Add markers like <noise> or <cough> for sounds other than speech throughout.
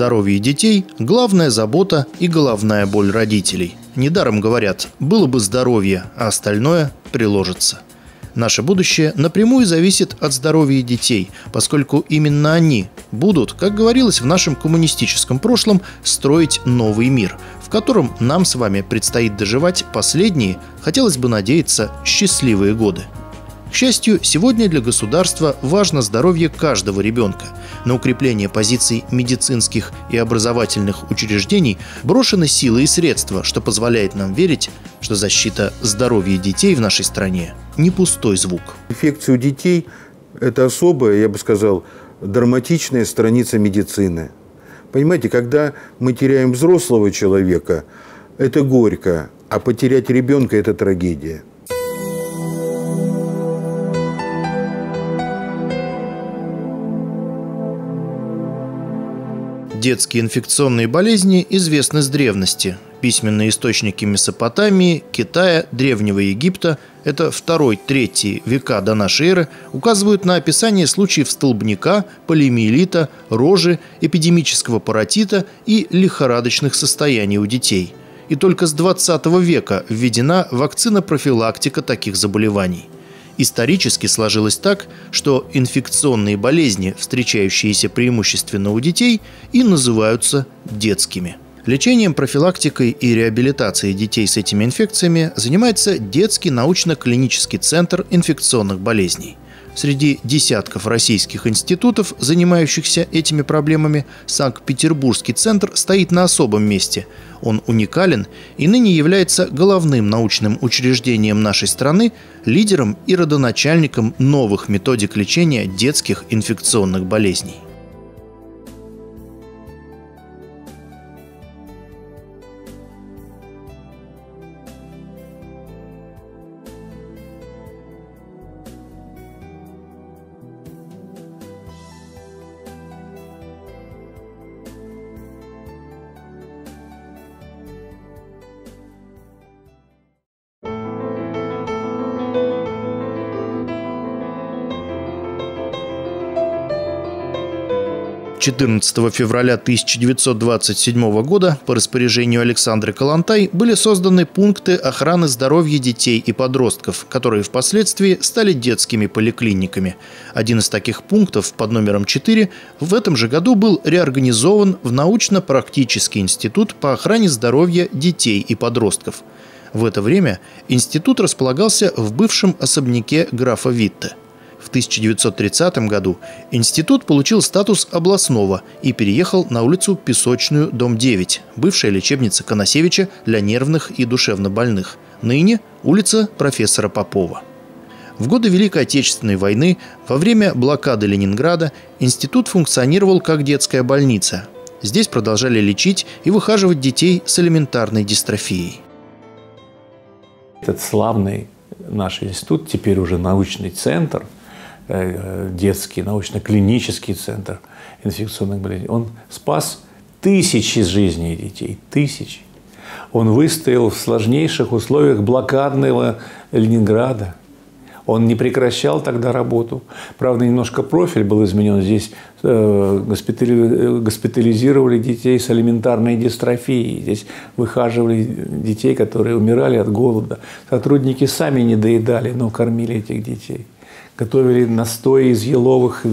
Здоровье детей – главная забота и головная боль родителей. Недаром говорят «было бы здоровье, а остальное приложится». Наше будущее напрямую зависит от здоровья детей, поскольку именно они будут, как говорилось в нашем коммунистическом прошлом, строить новый мир, в котором нам с вами предстоит доживать последние, хотелось бы надеяться, счастливые годы. К счастью, сегодня для государства важно здоровье каждого ребенка. На укрепление позиций медицинских и образовательных учреждений брошены силы и средства, что позволяет нам верить, что защита здоровья детей в нашей стране – не пустой звук. Инфекция у детей – это особая, я бы сказал, драматичная страница медицины. Понимаете, когда мы теряем взрослого человека, это горько, а потерять ребенка – это трагедия. Детские инфекционные болезни известны с древности. Письменные источники Месопотамии, Китая, Древнего Египта – это 2-3 века до нашей эры – указывают на описание случаев столбняка, полиомиелита, рожи, эпидемического паротита и лихорадочных состояний у детей. И только с 20 века введена вакцина-профилактика таких заболеваний – Исторически сложилось так, что инфекционные болезни, встречающиеся преимущественно у детей, и называются детскими. Лечением, профилактикой и реабилитацией детей с этими инфекциями занимается детский научно-клинический центр инфекционных болезней. Среди десятков российских институтов, занимающихся этими проблемами, Санкт-Петербургский центр стоит на особом месте. Он уникален и ныне является головным научным учреждением нашей страны, лидером и родоначальником новых методик лечения детских инфекционных болезней. 14 февраля 1927 года по распоряжению Александры Калантай были созданы пункты охраны здоровья детей и подростков, которые впоследствии стали детскими поликлиниками. Один из таких пунктов под номером 4 в этом же году был реорганизован в научно-практический институт по охране здоровья детей и подростков. В это время институт располагался в бывшем особняке графа Витте – в 1930 году институт получил статус областного и переехал на улицу Песочную, дом 9, бывшая лечебница Коносевича для нервных и душевнобольных. Ныне улица профессора Попова. В годы Великой Отечественной войны, во время блокады Ленинграда, институт функционировал как детская больница. Здесь продолжали лечить и выхаживать детей с элементарной дистрофией. Этот славный наш институт, теперь уже научный центр – детский научно-клинический центр инфекционных болезней. Он спас тысячи жизней детей, тысячи. Он выстоял в сложнейших условиях блокадного Ленинграда. Он не прекращал тогда работу. Правда, немножко профиль был изменен. Здесь э, госпитализировали детей с элементарной дистрофией. Здесь выхаживали детей, которые умирали от голода. Сотрудники сами не доедали, но кормили этих детей готовили настои из еловых,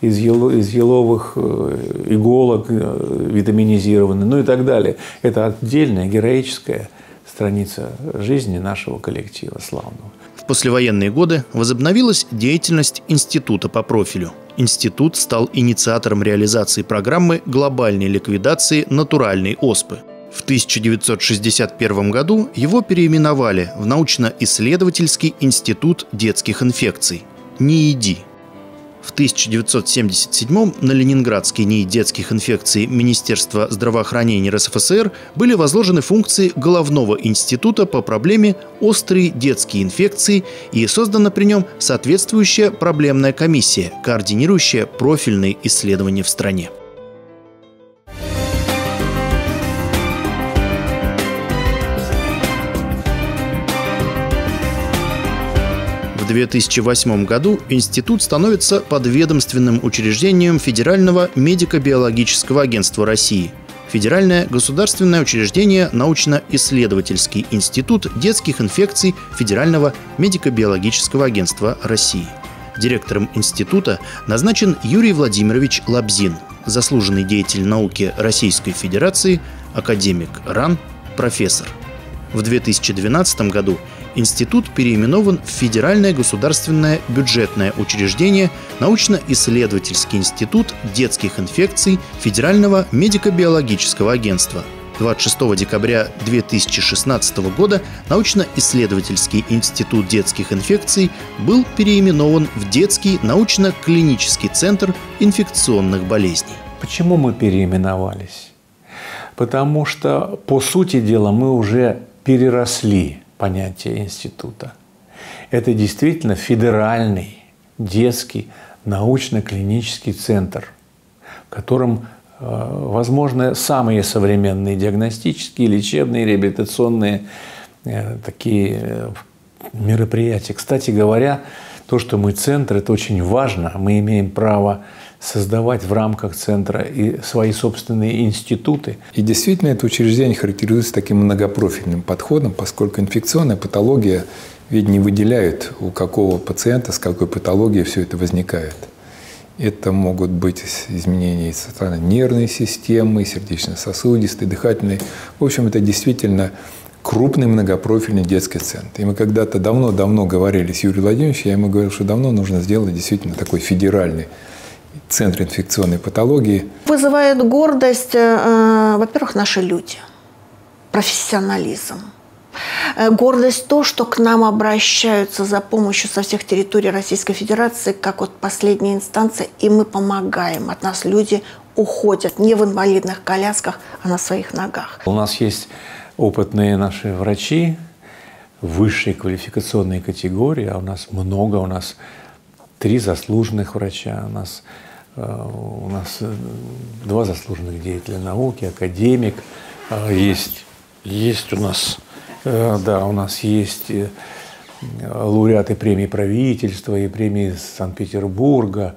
из, ело, из еловых э, иголок э, витаминизированные, ну и так далее. Это отдельная героическая страница жизни нашего коллектива славного. В послевоенные годы возобновилась деятельность института по профилю. Институт стал инициатором реализации программы глобальной ликвидации натуральной оспы. В 1961 году его переименовали в научно-исследовательский институт детских инфекций НИИДИ. В 1977 на Ленинградский НИИ детских инфекций Министерства здравоохранения РСФСР были возложены функции головного института по проблеме «Острые детские инфекции» и создана при нем соответствующая проблемная комиссия, координирующая профильные исследования в стране. 2008 году институт становится подведомственным учреждением Федерального медико-биологического агентства России – Федеральное государственное учреждение научно-исследовательский институт детских инфекций Федерального медико-биологического агентства России. Директором института назначен Юрий Владимирович Лабзин, заслуженный деятель науки Российской Федерации, академик РАН, профессор. В 2012 году институт переименован в Федеральное государственное бюджетное учреждение научно-исследовательский институт детских инфекций Федерального медико-биологического агентства. 26 декабря 2016 года научно-исследовательский институт детских инфекций был переименован в Детский научно-клинический центр инфекционных болезней. Почему мы переименовались? Потому что, по сути дела, мы уже переросли понятие института. Это действительно федеральный детский научно-клинический центр, в котором э, возможны самые современные диагностические, лечебные, реабилитационные э, такие э, мероприятия. Кстати говоря, то, что мы центр, это очень важно. Мы имеем право создавать в рамках центра и свои собственные институты. И действительно это учреждение характеризуется таким многопрофильным подходом, поскольку инфекционная патология ведь не выделяет, у какого пациента с какой патологией все это возникает. Это могут быть изменения нервной системы, сердечно-сосудистой, дыхательной. В общем, это действительно крупный многопрофильный детский центр. И мы когда-то давно-давно говорили с Юрием Владимировичем, я ему говорил, что давно нужно сделать действительно такой федеральный Центр инфекционной патологии. Вызывает гордость, э, во-первых, наши люди, профессионализм. Э, гордость то, что к нам обращаются за помощью со всех территорий Российской Федерации, как вот последняя инстанция, и мы помогаем. От нас люди уходят не в инвалидных колясках, а на своих ногах. У нас есть опытные наши врачи высшей квалификационной категории, а у нас много, у нас три заслуженных врача, у нас, э, у нас э, два заслуженных деятеля науки, академик, э, есть, есть у нас, да, у нас есть лауреаты премии правительства и премии Санкт-Петербурга,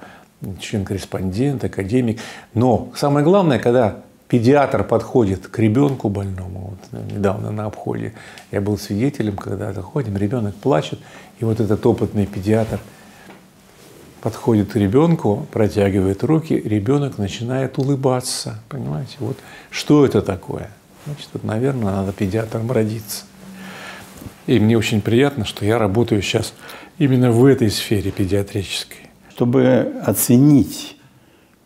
член-корреспондент, академик. Но самое главное, когда педиатр подходит к ребенку больному, вот недавно на обходе, я был свидетелем, когда заходим, ребенок плачет, и вот этот опытный педиатр – подходит к ребенку, протягивает руки, ребенок начинает улыбаться. Понимаете? Вот что это такое? Значит, вот, наверное, надо педиатром родиться. И мне очень приятно, что я работаю сейчас именно в этой сфере педиатрической. Чтобы оценить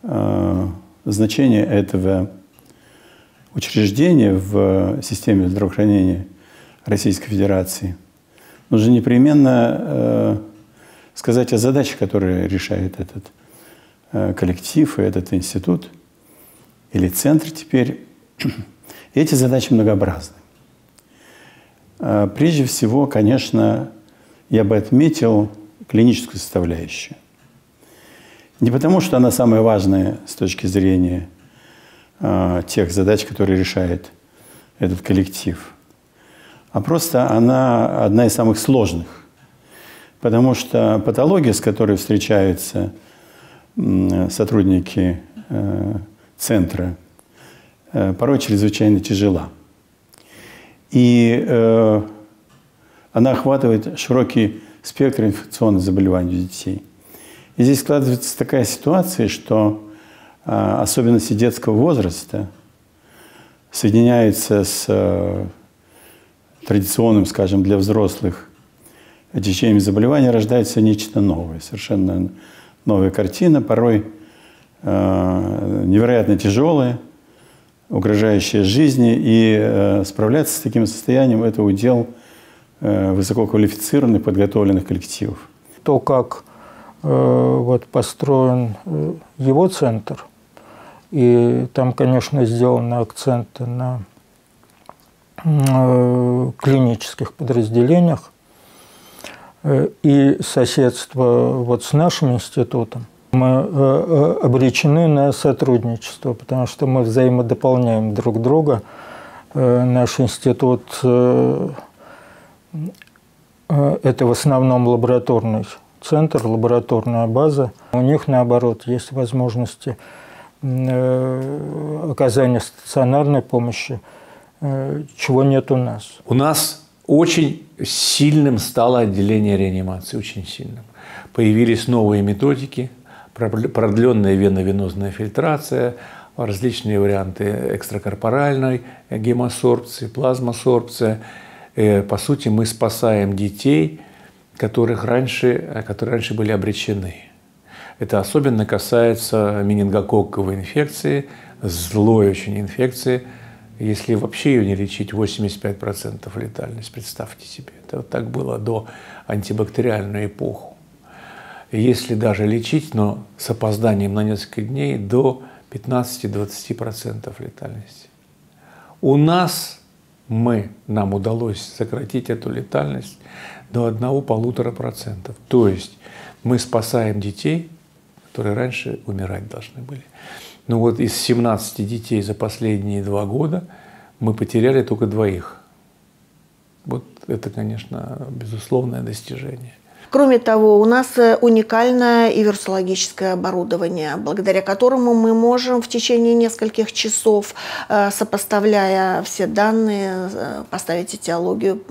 э, значение этого учреждения в системе здравоохранения Российской Федерации, нужно непременно э, сказать о задаче, которые решает этот э, коллектив и этот институт или центр теперь. <clears throat> Эти задачи многообразны. Э, прежде всего, конечно, я бы отметил клиническую составляющую. Не потому, что она самая важная с точки зрения э, тех задач, которые решает этот коллектив, а просто она одна из самых сложных Потому что патология, с которой встречаются сотрудники э, центра, э, порой чрезвычайно тяжела. И э, она охватывает широкий спектр инфекционных заболеваний у детей. И здесь складывается такая ситуация, что особенности детского возраста соединяются с традиционным, скажем, для взрослых течениями заболевания рождается нечто новое, совершенно новая картина, порой э, невероятно тяжелая, угрожающая жизни, и э, справляться с таким состоянием – это удел э, высококвалифицированных, подготовленных коллективов. То, как э, вот построен э, его центр, и там, конечно, сделаны акценты на э, клинических подразделениях, и соседство вот с нашим институтом, мы э, э, обречены на сотрудничество, потому что мы взаимодополняем друг друга. Наш институт э, это в основном лабораторный центр, лабораторная база. У них, наоборот, есть возможности э, оказания стационарной помощи, э, чего нет у нас. У нас очень сильным стало отделение реанимации, очень сильным. Появились новые методики, продленная веновенозная фильтрация, различные варианты экстракорпоральной гемосорбции, плазмосорбция. Э, по сути, мы спасаем детей, которых раньше, которые раньше были обречены. Это особенно касается менингококковой инфекции, злой очень инфекции. Если вообще ее не лечить, 85% летальность, представьте себе. Это вот так было до антибактериальную эпоху. Если даже лечить, но с опозданием на несколько дней, до 15-20% летальности. У нас мы, нам удалось сократить эту летальность до 1-1,5%. То есть мы спасаем детей, которые раньше умирать должны были. Но вот из 17 детей за последние два года мы потеряли только двоих. Вот это, конечно, безусловное достижение. Кроме того, у нас э, уникальное и вирусологическое оборудование, благодаря которому мы можем в течение нескольких часов, э, сопоставляя все данные, э, поставить этиологию,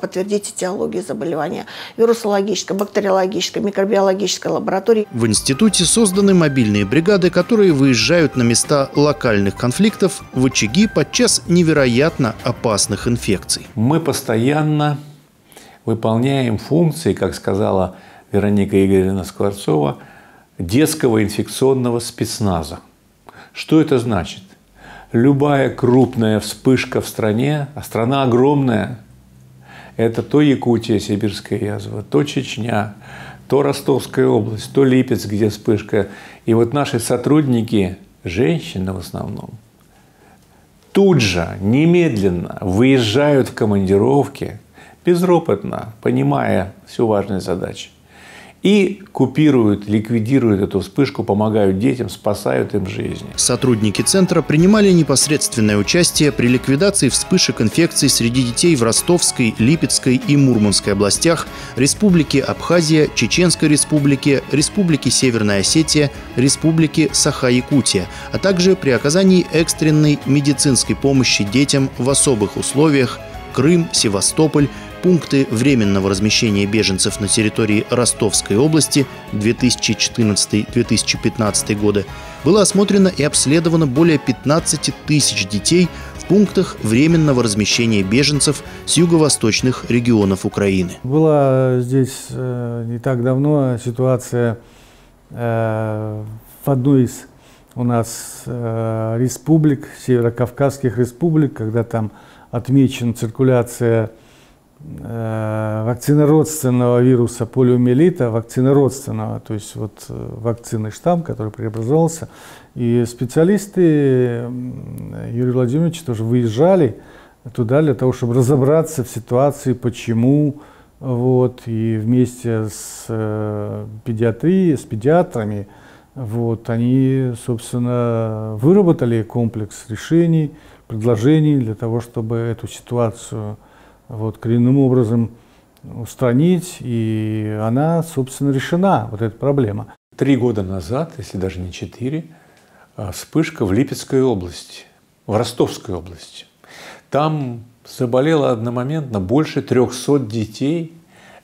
подтвердить этиологию заболевания вирусологической, бактериологической, микробиологической лаборатории. В институте созданы мобильные бригады, которые выезжают на места локальных конфликтов в очаги подчас невероятно опасных инфекций. Мы постоянно выполняем функции, как сказала Вероника Игоревна Скворцова, детского инфекционного спецназа. Что это значит? Любая крупная вспышка в стране, а страна огромная, это то Якутия, сибирская язва, то Чечня, то Ростовская область, то Липецк, где вспышка. И вот наши сотрудники, женщины в основном, тут же, немедленно выезжают в командировки – безропотно, понимая всю важность задачи. И купируют, ликвидируют эту вспышку, помогают детям, спасают им жизнь. Сотрудники центра принимали непосредственное участие при ликвидации вспышек инфекций среди детей в Ростовской, Липецкой и Мурманской областях, Республике Абхазия, Чеченской Республике, Республике Северная Осетия, Республике Саха-Якутия, а также при оказании экстренной медицинской помощи детям в особых условиях Крым, Севастополь, пункты временного размещения беженцев на территории Ростовской области 2014-2015 годы было осмотрено и обследовано более 15 тысяч детей в пунктах временного размещения беженцев с юго-восточных регионов Украины. Была здесь э, не так давно ситуация э, в одной из у нас э, республик, северокавказских республик, когда там отмечена циркуляция э, вакцинородственного вируса полиомиелита, вакцинородственного, то есть вот э, вакцинный штамм, который преобразовался. И специалисты Юрия Владимировича тоже выезжали туда для того, чтобы разобраться в ситуации, почему, вот, и вместе с э, педиатрией, с педиатрами, вот, они, собственно, выработали комплекс решений, предложений для того, чтобы эту ситуацию вот, коренным образом устранить, и она, собственно, решена, вот эта проблема. Три года назад, если даже не четыре, а, вспышка в Липецкой области, в Ростовской области. Там заболело одномоментно больше 300 детей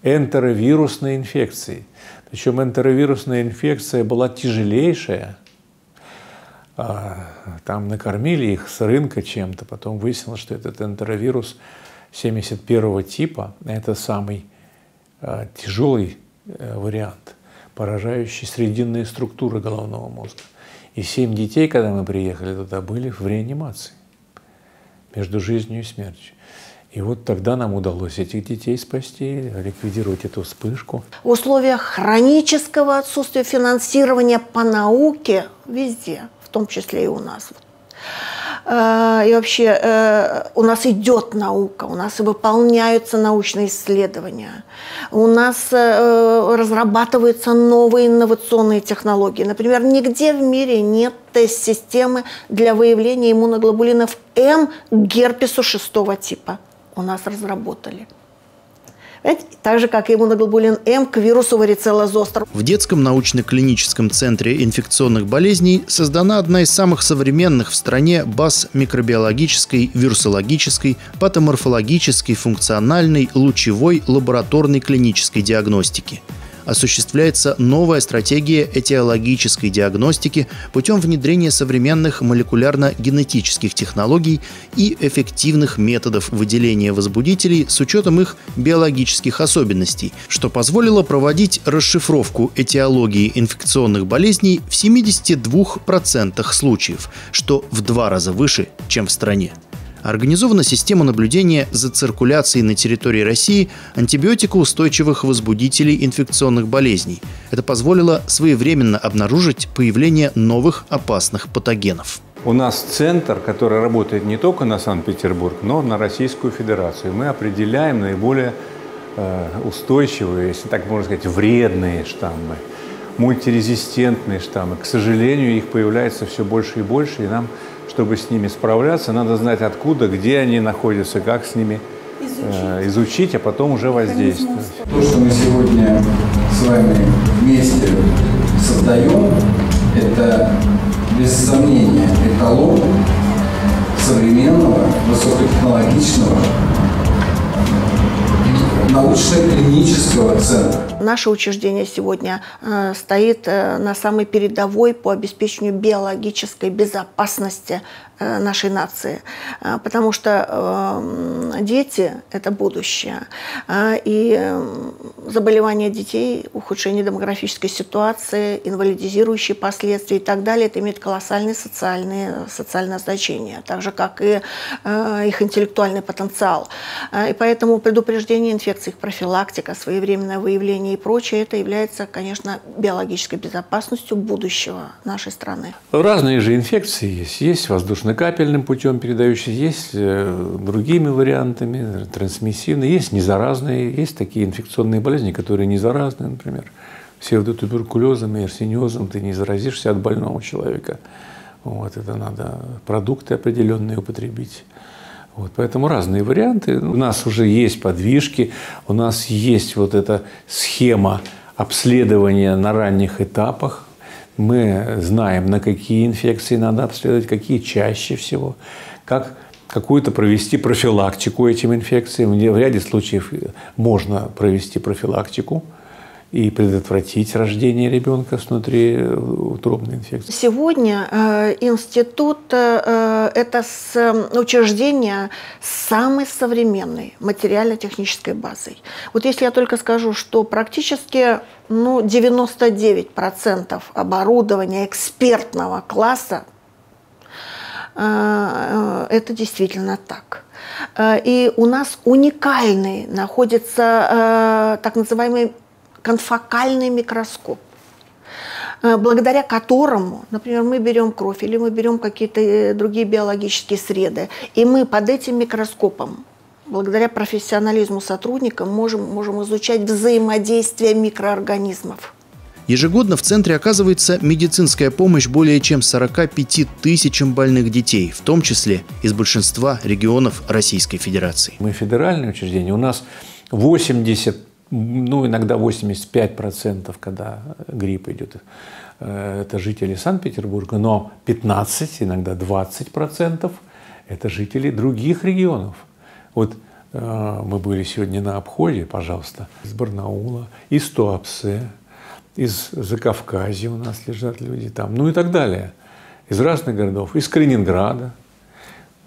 энтеровирусной инфекцией. Причем энтеровирусная инфекция была тяжелейшая – а, там накормили их с рынка чем-то, потом выяснилось, что этот энтеровирус 71 типа, это самый а, тяжелый э, вариант, поражающий срединные структуры головного мозга. И семь детей, когда мы приехали туда, были в реанимации между жизнью и смертью. И вот тогда нам удалось этих детей спасти, ликвидировать эту вспышку. В условиях хронического отсутствия финансирования по науке везде – том числе и у нас. Э, и вообще э, у нас идет наука, у нас выполняются научные исследования, у нас э, разрабатываются новые инновационные технологии. Например, нигде в мире нет тест-системы для выявления иммуноглобулинов М к герпесу шестого типа. У нас разработали. Так же, как и иммуноглобулин М к вирусу варицелла зостер. В детском научно-клиническом центре инфекционных болезней создана одна из самых современных в стране баз микробиологической, вирусологической, патоморфологической, функциональной, лучевой, лабораторной клинической диагностики – осуществляется новая стратегия этиологической диагностики путем внедрения современных молекулярно-генетических технологий и эффективных методов выделения возбудителей с учетом их биологических особенностей, что позволило проводить расшифровку этиологии инфекционных болезней в 72% случаев, что в два раза выше, чем в стране организована система наблюдения за циркуляцией на территории России антибиотикоустойчивых возбудителей инфекционных болезней. Это позволило своевременно обнаружить появление новых опасных патогенов. У нас центр, который работает не только на Санкт-Петербург, но на Российскую Федерацию. Мы определяем наиболее э, устойчивые, если так можно сказать, вредные штаммы, мультирезистентные штаммы. К сожалению, их появляется все больше и больше, и нам чтобы с ними справляться, надо знать откуда, где они находятся, как с ними изучить, э, изучить а потом уже воздействовать. То, что мы сегодня с вами вместе создаем, это без сомнения эталон современного, высокотехнологичного научно-клинического центра. Наше учреждение сегодня э, стоит э, на самой передовой по обеспечению биологической безопасности Э, нашей нации, потому что э, дети – это будущее. И заболевания детей, ухудшение демографической ситуации, инвалидизирующие последствия и так далее – это имеет колоссальные социальные, социальное значение, так же, как и их интеллектуальный потенциал. И поэтому предупреждение инфекций, их профилактика, своевременное выявление и прочее – это является, конечно, биологической безопасностью будущего нашей страны. Разные же инфекции есть. Есть воздушные капельным путем передающиеся, есть э, другими вариантами, трансмиссивные, есть незаразные, есть такие инфекционные болезни, которые не заразные, например, псевдотуберкулезом и арсениозом ты не заразишься от больного человека. Вот, это надо продукты определенные употребить. Вот, поэтому разные варианты. У нас уже есть подвижки, у нас есть вот эта схема обследования на ранних этапах, мы знаем, на какие инфекции надо обследовать, какие чаще всего, как какую-то провести профилактику этим инфекциям. В ряде случаев можно провести профилактику – и предотвратить рождение ребенка с внутриутробной инфекцией. Сегодня э, институт э, – это с, учреждение с самой современной материально-технической базой. Вот если я только скажу, что практически ну, 99% оборудования экспертного класса э, э, это действительно так. Э, и у нас уникальный находится так называемый конфокальный микроскоп э, благодаря которому, например, мы берем кровь или мы берем какие-то э, другие биологические среды, и мы под этим микроскопом, благодаря профессионализму сотрудника, можем, можем изучать взаимодействие микроорганизмов. Ежегодно в центре оказывается медицинская помощь более чем 45 тысячам больных детей, в том числе из большинства регионов Российской Федерации. Мы федеральное учреждение, у нас 80 ну, иногда 85%, когда грипп идет, э, это жители Санкт-Петербурга, но 15, иногда 20% это жители других регионов. Вот э, мы были сегодня на обходе, пожалуйста, из Барнаула, из Туапсе, из Закавказья у нас лежат люди там, ну и так далее. Из разных городов, из Калининграда –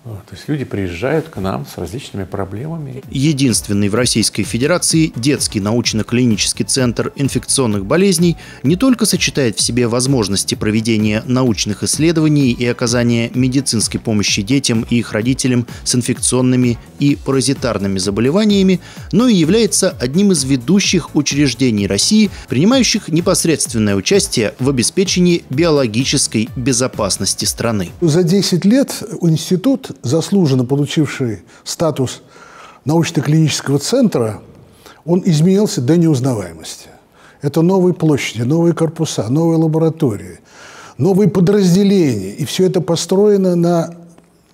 то есть люди приезжают к нам с различными проблемами. Единственный в Российской Федерации детский научно-клинический центр инфекционных болезней не только сочетает в себе возможности проведения научных исследований и оказания медицинской помощи детям и их родителям с инфекционными и паразитарными заболеваниями, но и является одним из ведущих учреждений России, принимающих непосредственное участие в обеспечении биологической безопасности страны. За 10 лет институт заслуженно получивший статус научно-клинического центра, он изменился до неузнаваемости. Это новые площади, новые корпуса, новые лаборатории, новые подразделения. И все это построено на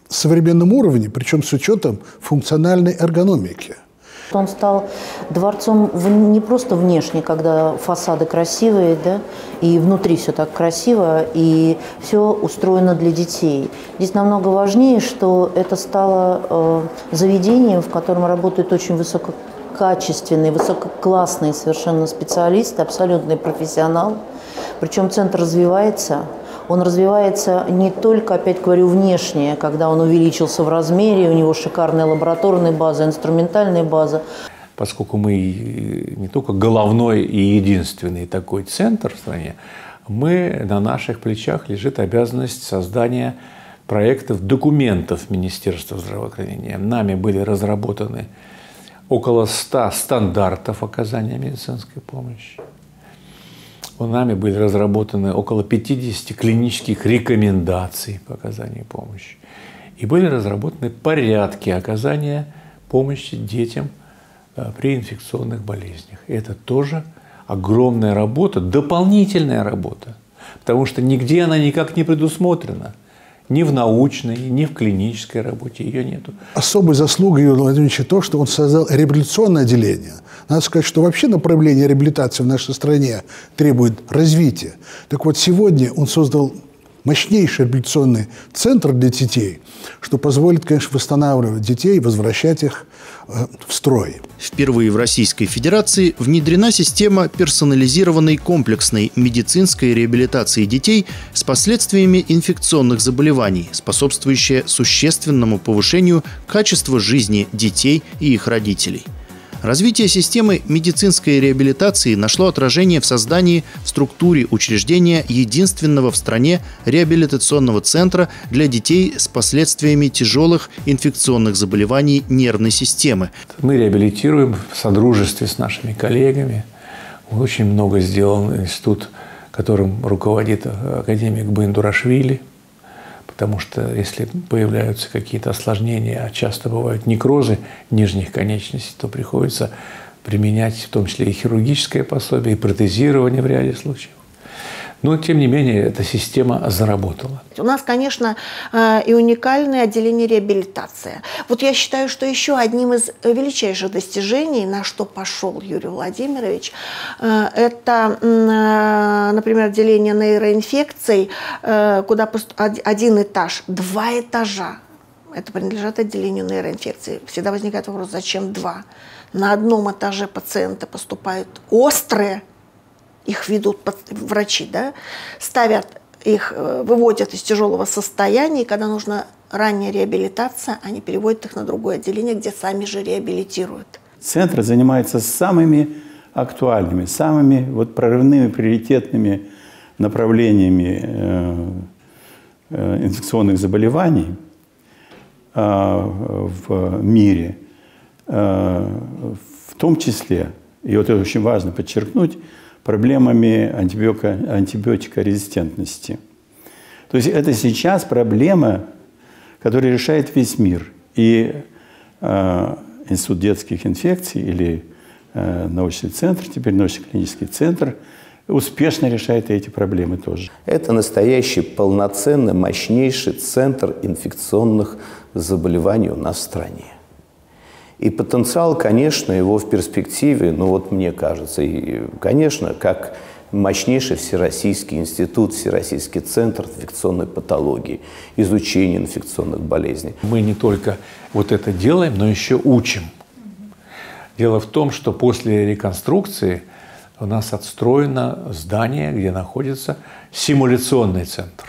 современном уровне, причем с учетом функциональной эргономики. Он стал дворцом не просто внешне, когда фасады красивые, да, и внутри все так красиво, и все устроено для детей. Здесь намного важнее, что это стало э, заведением, в котором работают очень высококачественные, высококлассные совершенно специалисты, абсолютный профессионал. Причем центр развивается – он развивается не только, опять говорю, внешне, когда он увеличился в размере, у него шикарная лабораторная база, инструментальная база. Поскольку мы не только головной и единственный такой центр в стране, мы, на наших плечах лежит обязанность создания проектов, документов Министерства здравоохранения. Нами были разработаны около 100 стандартов оказания медицинской помощи нами были разработаны около 50 клинических рекомендаций по оказанию помощи. И были разработаны порядки оказания помощи детям э, при инфекционных болезнях. Это тоже огромная работа, дополнительная работа, потому что нигде она никак не предусмотрена – ни в научной, ни в клинической работе ее нету. Особой заслугой Юрия Владимировича то, что он создал реабилитационное отделение. Надо сказать, что вообще направление реабилитации в нашей стране требует развития. Так вот, сегодня он создал мощнейший реабилитационный центр для детей, что позволит, конечно, восстанавливать детей, возвращать их э, в строй. Впервые в Российской Федерации внедрена система персонализированной комплексной медицинской реабилитации детей с последствиями инфекционных заболеваний, способствующая существенному повышению качества жизни детей и их родителей. Развитие системы медицинской реабилитации нашло отражение в создании в структуре учреждения единственного в стране реабилитационного центра для детей с последствиями тяжелых инфекционных заболеваний нервной системы. Мы реабилитируем в содружестве с нашими коллегами. Очень много сделал институт, которым руководит академик Бендурашвили – потому что если появляются какие-то осложнения, а часто бывают некрозы нижних конечностей, то приходится применять в том числе и хирургическое пособие, и протезирование в ряде случаев. Но, тем не менее, эта система заработала. У нас, конечно, э, и уникальное отделение реабилитации. Вот я считаю, что еще одним из величайших достижений, на что пошел Юрий Владимирович, э, это, э, например, отделение нейроинфекций, куда один этаж, два этажа. Это принадлежит отделению нейроинфекций. Всегда возникает вопрос, зачем два? На одном этаже пациенты поступают острые их ведут врачи, да, ставят их, э, выводят из тяжелого состояния, и когда нужна ранняя реабилитация, они переводят их на другое отделение, где сами же реабилитируют. Центр занимается самыми актуальными, самыми вот прорывными, приоритетными направлениями э, э, инфекционных заболеваний в мире, в том числе, и вот это очень важно подчеркнуть, проблемами антибиотикорезистентности. То есть это сейчас проблема, которая решает весь мир. И э, Институт детских инфекций или э, научный центр, теперь научно-клинический центр, успешно решает эти проблемы тоже. Это настоящий полноценный, мощнейший центр инфекционных заболеваний у нас в стране. И потенциал, конечно, его в перспективе, ну вот мне кажется, и, конечно, как мощнейший всероссийский институт, всероссийский центр инфекционной патологии, изучения инфекционных болезней. Мы не только вот это делаем, но еще учим. Дело в том, что после реконструкции у нас отстроено здание, где находится симуляционный центр,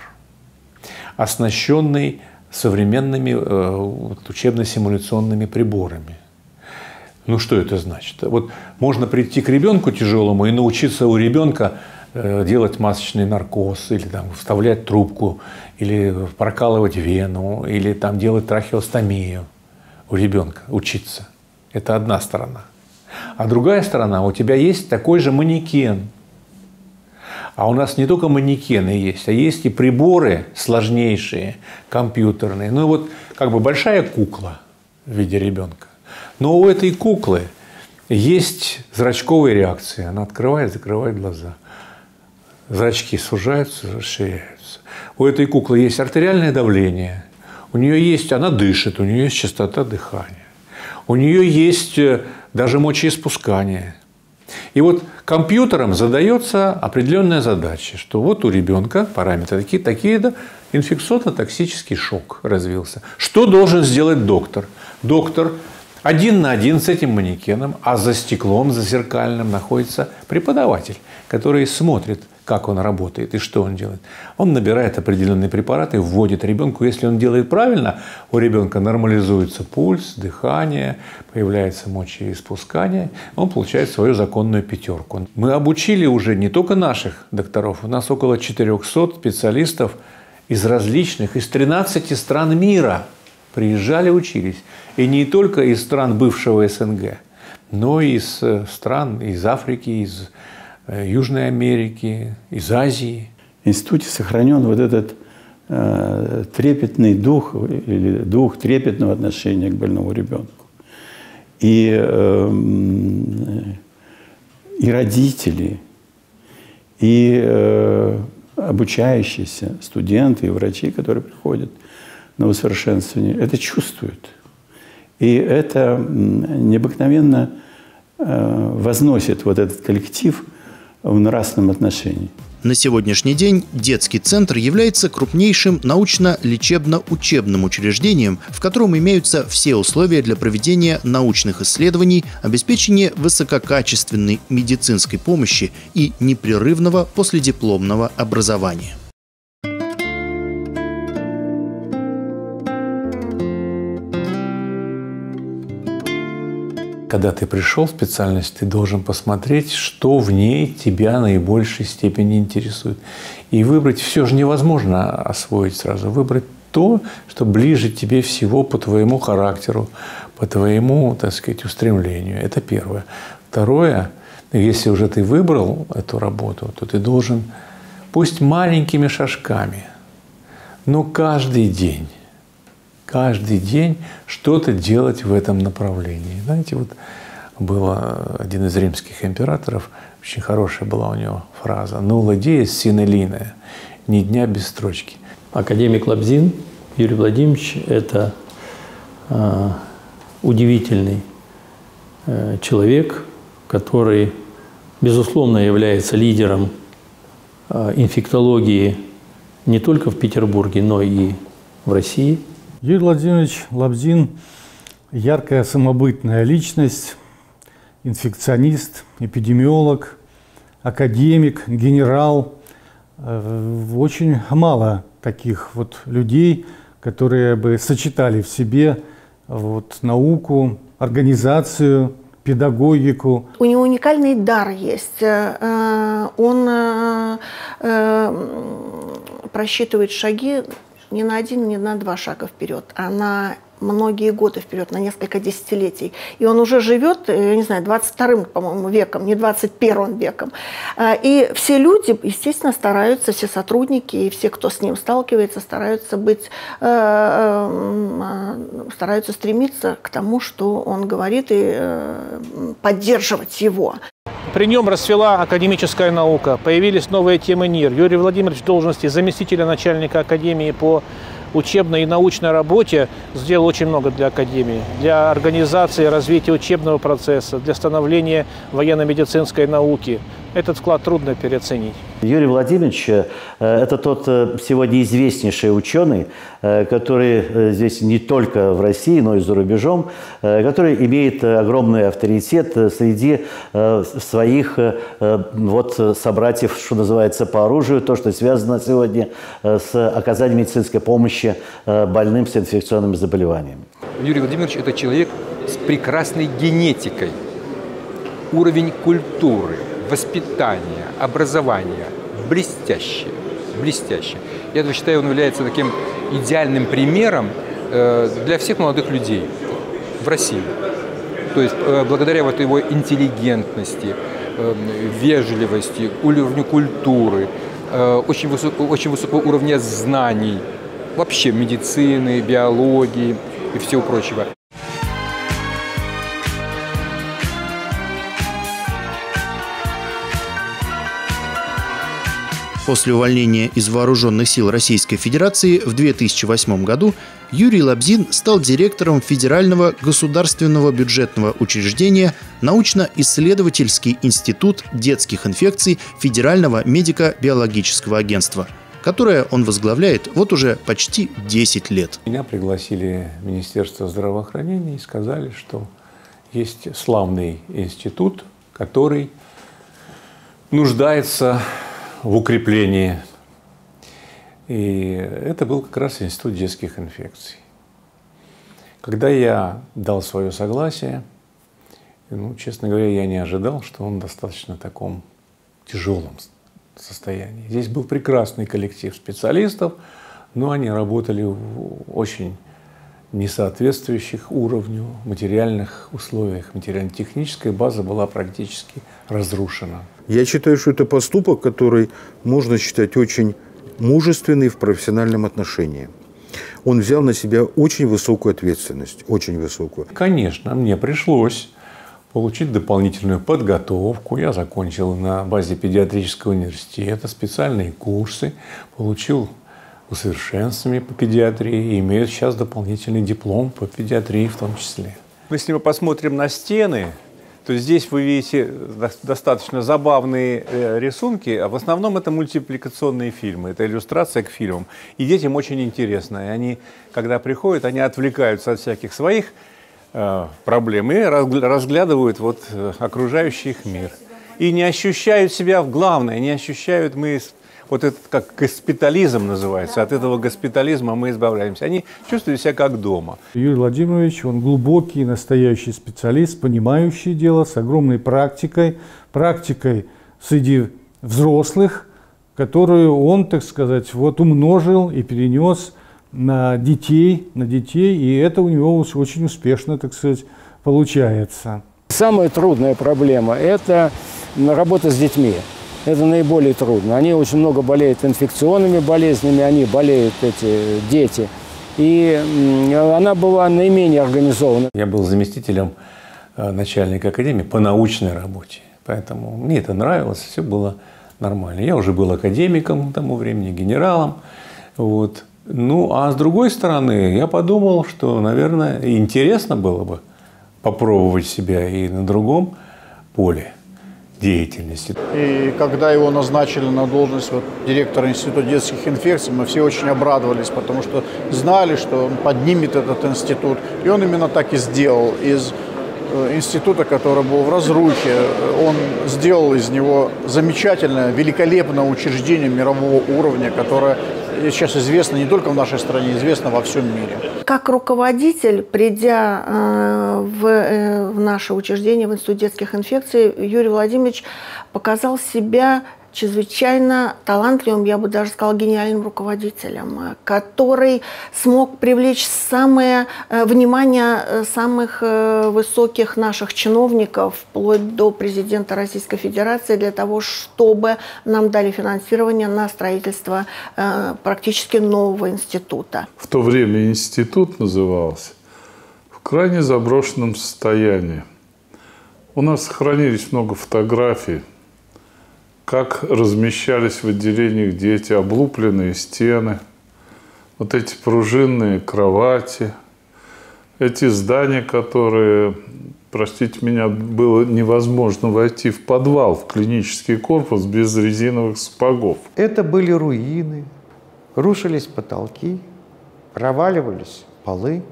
оснащенный современными э, учебно-симуляционными приборами. Ну что это значит? Вот можно прийти к ребенку тяжелому и научиться у ребенка э, делать масочный наркоз, или там вставлять трубку, или прокалывать вену, или там делать трахеостомию у ребенка, учиться. Это одна сторона. А другая сторона, у тебя есть такой же манекен, а у нас не только манекены есть, а есть и приборы сложнейшие, компьютерные. Ну вот как бы большая кукла в виде ребенка. Но у этой куклы есть зрачковые реакции. Она открывает, закрывает глаза. Зрачки сужаются, расширяются. У этой куклы есть артериальное давление. У нее есть, она дышит, у нее есть частота дыхания. У нее есть э, даже мочеиспускание. И вот компьютером задается определенная задача, что вот у ребенка параметры такие, такие, да, инфекционно-токсический шок развился. Что должен сделать доктор? Доктор один на один с этим манекеном, а за стеклом, за зеркальным находится преподаватель, который смотрит, как он работает и что он делает. Он набирает определенные препараты, вводит ребенку. Если он делает правильно, у ребенка нормализуется пульс, дыхание, появляется мочеиспускание, он получает свою законную пятерку. Мы обучили уже не только наших докторов, у нас около 400 специалистов из различных, из 13 стран мира приезжали, учились. И не только из стран бывшего СНГ, но и из э, стран из Африки, из Южной Америки, из Азии. В институте сохранен вот этот э, трепетный дух или дух трепетного отношения к больному ребенку. И, э, и родители, и э, обучающиеся студенты и врачи, которые приходят на усовершенствование, это чувствуют. И это необыкновенно э, возносит вот этот коллектив в нравственном отношении. На сегодняшний день детский центр является крупнейшим научно-лечебно-учебным учреждением, в котором имеются все условия для проведения научных исследований, обеспечения высококачественной медицинской помощи и непрерывного последипломного образования. Когда ты пришел в специальность, ты должен посмотреть, что в ней тебя наибольшей степени интересует. И выбрать все же невозможно освоить сразу. Выбрать то, что ближе тебе всего по твоему характеру, по твоему, так сказать, устремлению. Это первое. Второе, если уже ты выбрал эту работу, то ты должен, пусть маленькими шажками, но каждый день каждый день что-то делать в этом направлении. Знаете, вот был один из римских императоров, очень хорошая была у него фраза «Нула диес сине лине» – «Ни дня без строчки». Академик Лабзин Юрий Владимирович – это э, удивительный э, человек, который, безусловно, является лидером э, инфектологии не только в Петербурге, но и в России – Юрий Владимирович Лабзин – яркая самобытная личность, инфекционист, эпидемиолог, академик, генерал. Э, очень мало таких вот людей, которые бы сочетали в себе вот науку, организацию, педагогику. У него уникальный дар есть. Э, он э, просчитывает шаги не на один, не на два шага вперед, а на многие годы вперед, на несколько десятилетий. И он уже живет, э, я не знаю, 22-м, по-моему, веком, не 21 веком. А, и все люди, естественно, стараются, все сотрудники и все, кто с ним сталкивается, стараются быть, э, э, стараются стремиться к тому, что он говорит, и поддерживать его. При нем расцвела академическая наука, появились новые темы НИР. Юрий Владимирович в должности заместителя начальника Академии по учебной и научной работе сделал очень много для Академии, для организации развития учебного процесса, для становления военно-медицинской науки. Этот вклад трудно переоценить. Юрий Владимирович э, – это тот э, сегодня известнейший ученый, э, который здесь не только в России, но и за рубежом, который имеет огромный авторитет среди своих вот, собратьев, что называется, по оружию, то, что связано сегодня с оказанием медицинской помощи больным с инфекционными заболеваниями. Юрий Владимирович – это человек с прекрасной генетикой, уровень культуры – воспитание, образование блестящее, блестящее. Я считаю, он является таким идеальным примером э, для всех молодых людей в России. То есть э, благодаря вот его интеллигентности, э, вежливости, уровню культуры, очень, высоко, очень высокого уровня знаний, вообще медицины, биологии и всего прочего. После увольнения из Вооруженных сил Российской Федерации в 2008 году Юрий Лабзин стал директором Федерального государственного бюджетного учреждения научно-исследовательский институт детских инфекций Федерального медико-биологического агентства, которое он возглавляет вот уже почти 10 лет. Меня пригласили в Министерство здравоохранения и сказали, что есть славный институт, который нуждается в укреплении и это был как раз институт детских инфекций. Когда я дал свое согласие, ну, честно говоря, я не ожидал, что он достаточно таком тяжелом состоянии. Здесь был прекрасный коллектив специалистов, но они работали в очень несоответствующих уровню материальных условиях. Материально-техническая база была практически разрушена. Я считаю, что это поступок, который можно считать очень мужественный в профессиональном отношении. Он взял на себя очень высокую ответственность, очень высокую. Конечно, мне пришлось получить дополнительную подготовку. Я закончил на базе педиатрического университета специальные курсы, получил усовершенствование по педиатрии и имею сейчас дополнительный диплом по педиатрии в том числе. Если мы посмотрим на стены, то здесь вы видите достаточно забавные э, рисунки, а в основном это мультипликационные фильмы, это иллюстрация к фильмам. И детям очень интересно. И они, когда приходят, они отвлекаются от всяких своих э, проблем и разглядывают вот э, окружающий их мир. И не ощущают себя, главное, не ощущают мы вот это как госпитализм называется, от этого госпитализма мы избавляемся. Они чувствуют себя как дома. Юрий Владимирович, он глубокий, настоящий специалист, понимающий дело, с огромной практикой, практикой среди взрослых, которую он, так сказать, вот умножил и перенес на детей, на детей, и это у него очень успешно, так сказать, получается. Самая трудная проблема – это работа с детьми это наиболее трудно. Они очень много болеют инфекционными болезнями, они болеют, эти дети. И она была наименее организована. Я был заместителем э, начальника академии по научной работе. Поэтому мне это нравилось, все было нормально. Я уже был академиком к тому времени, генералом. Вот. Ну, а с другой стороны, я подумал, что, наверное, интересно было бы попробовать себя и на другом поле деятельности. И когда его назначили на должность вот, директора Института детских инфекций, мы все очень обрадовались, потому что знали, что он поднимет этот институт. И он именно так и сделал. Из института, который был в разрухе, он сделал из него замечательное, великолепное учреждение мирового уровня, которое сейчас известно не только в нашей стране, известно во всем мире. Как руководитель, придя э, в, э, в наше учреждение, в Институт детских инфекций, Юрий Владимирович показал себя чрезвычайно талантливым, я бы даже сказала, гениальным руководителем, который смог привлечь самое э, внимание э, самых э, высоких наших чиновников, вплоть до президента Российской Федерации, для того, чтобы нам дали финансирование на строительство практически нового института. В то время институт назывался в крайне заброшенном состоянии. У нас сохранились много фотографий – как размещались в отделениях дети, облупленные стены, вот эти пружинные кровати, эти здания, которые, простите меня, было невозможно войти в подвал, в клинический корпус без резиновых сапогов. Это были руины, рушились потолки, проваливались полы.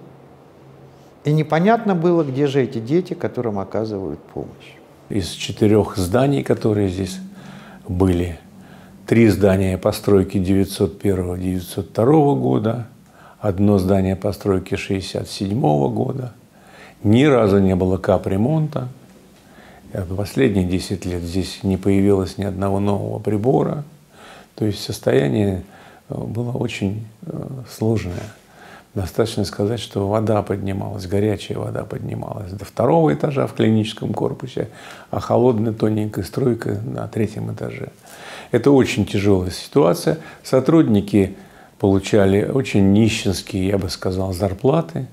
И непонятно было, где же эти дети, которым оказывают помощь. Из четырех зданий, которые здесь были три здания постройки 901-902 года, одно здание постройки 67 года. Ни разу не было капремонта. В последние 10 лет здесь не появилось ни одного нового прибора. То есть состояние э, было очень э, сложное. Достаточно сказать, что вода поднималась, горячая вода поднималась до второго этажа в клиническом корпусе, а холодная тоненькая струйка на третьем этаже. Это очень тяжелая ситуация. Сотрудники получали очень нищенские, я бы сказал, зарплаты.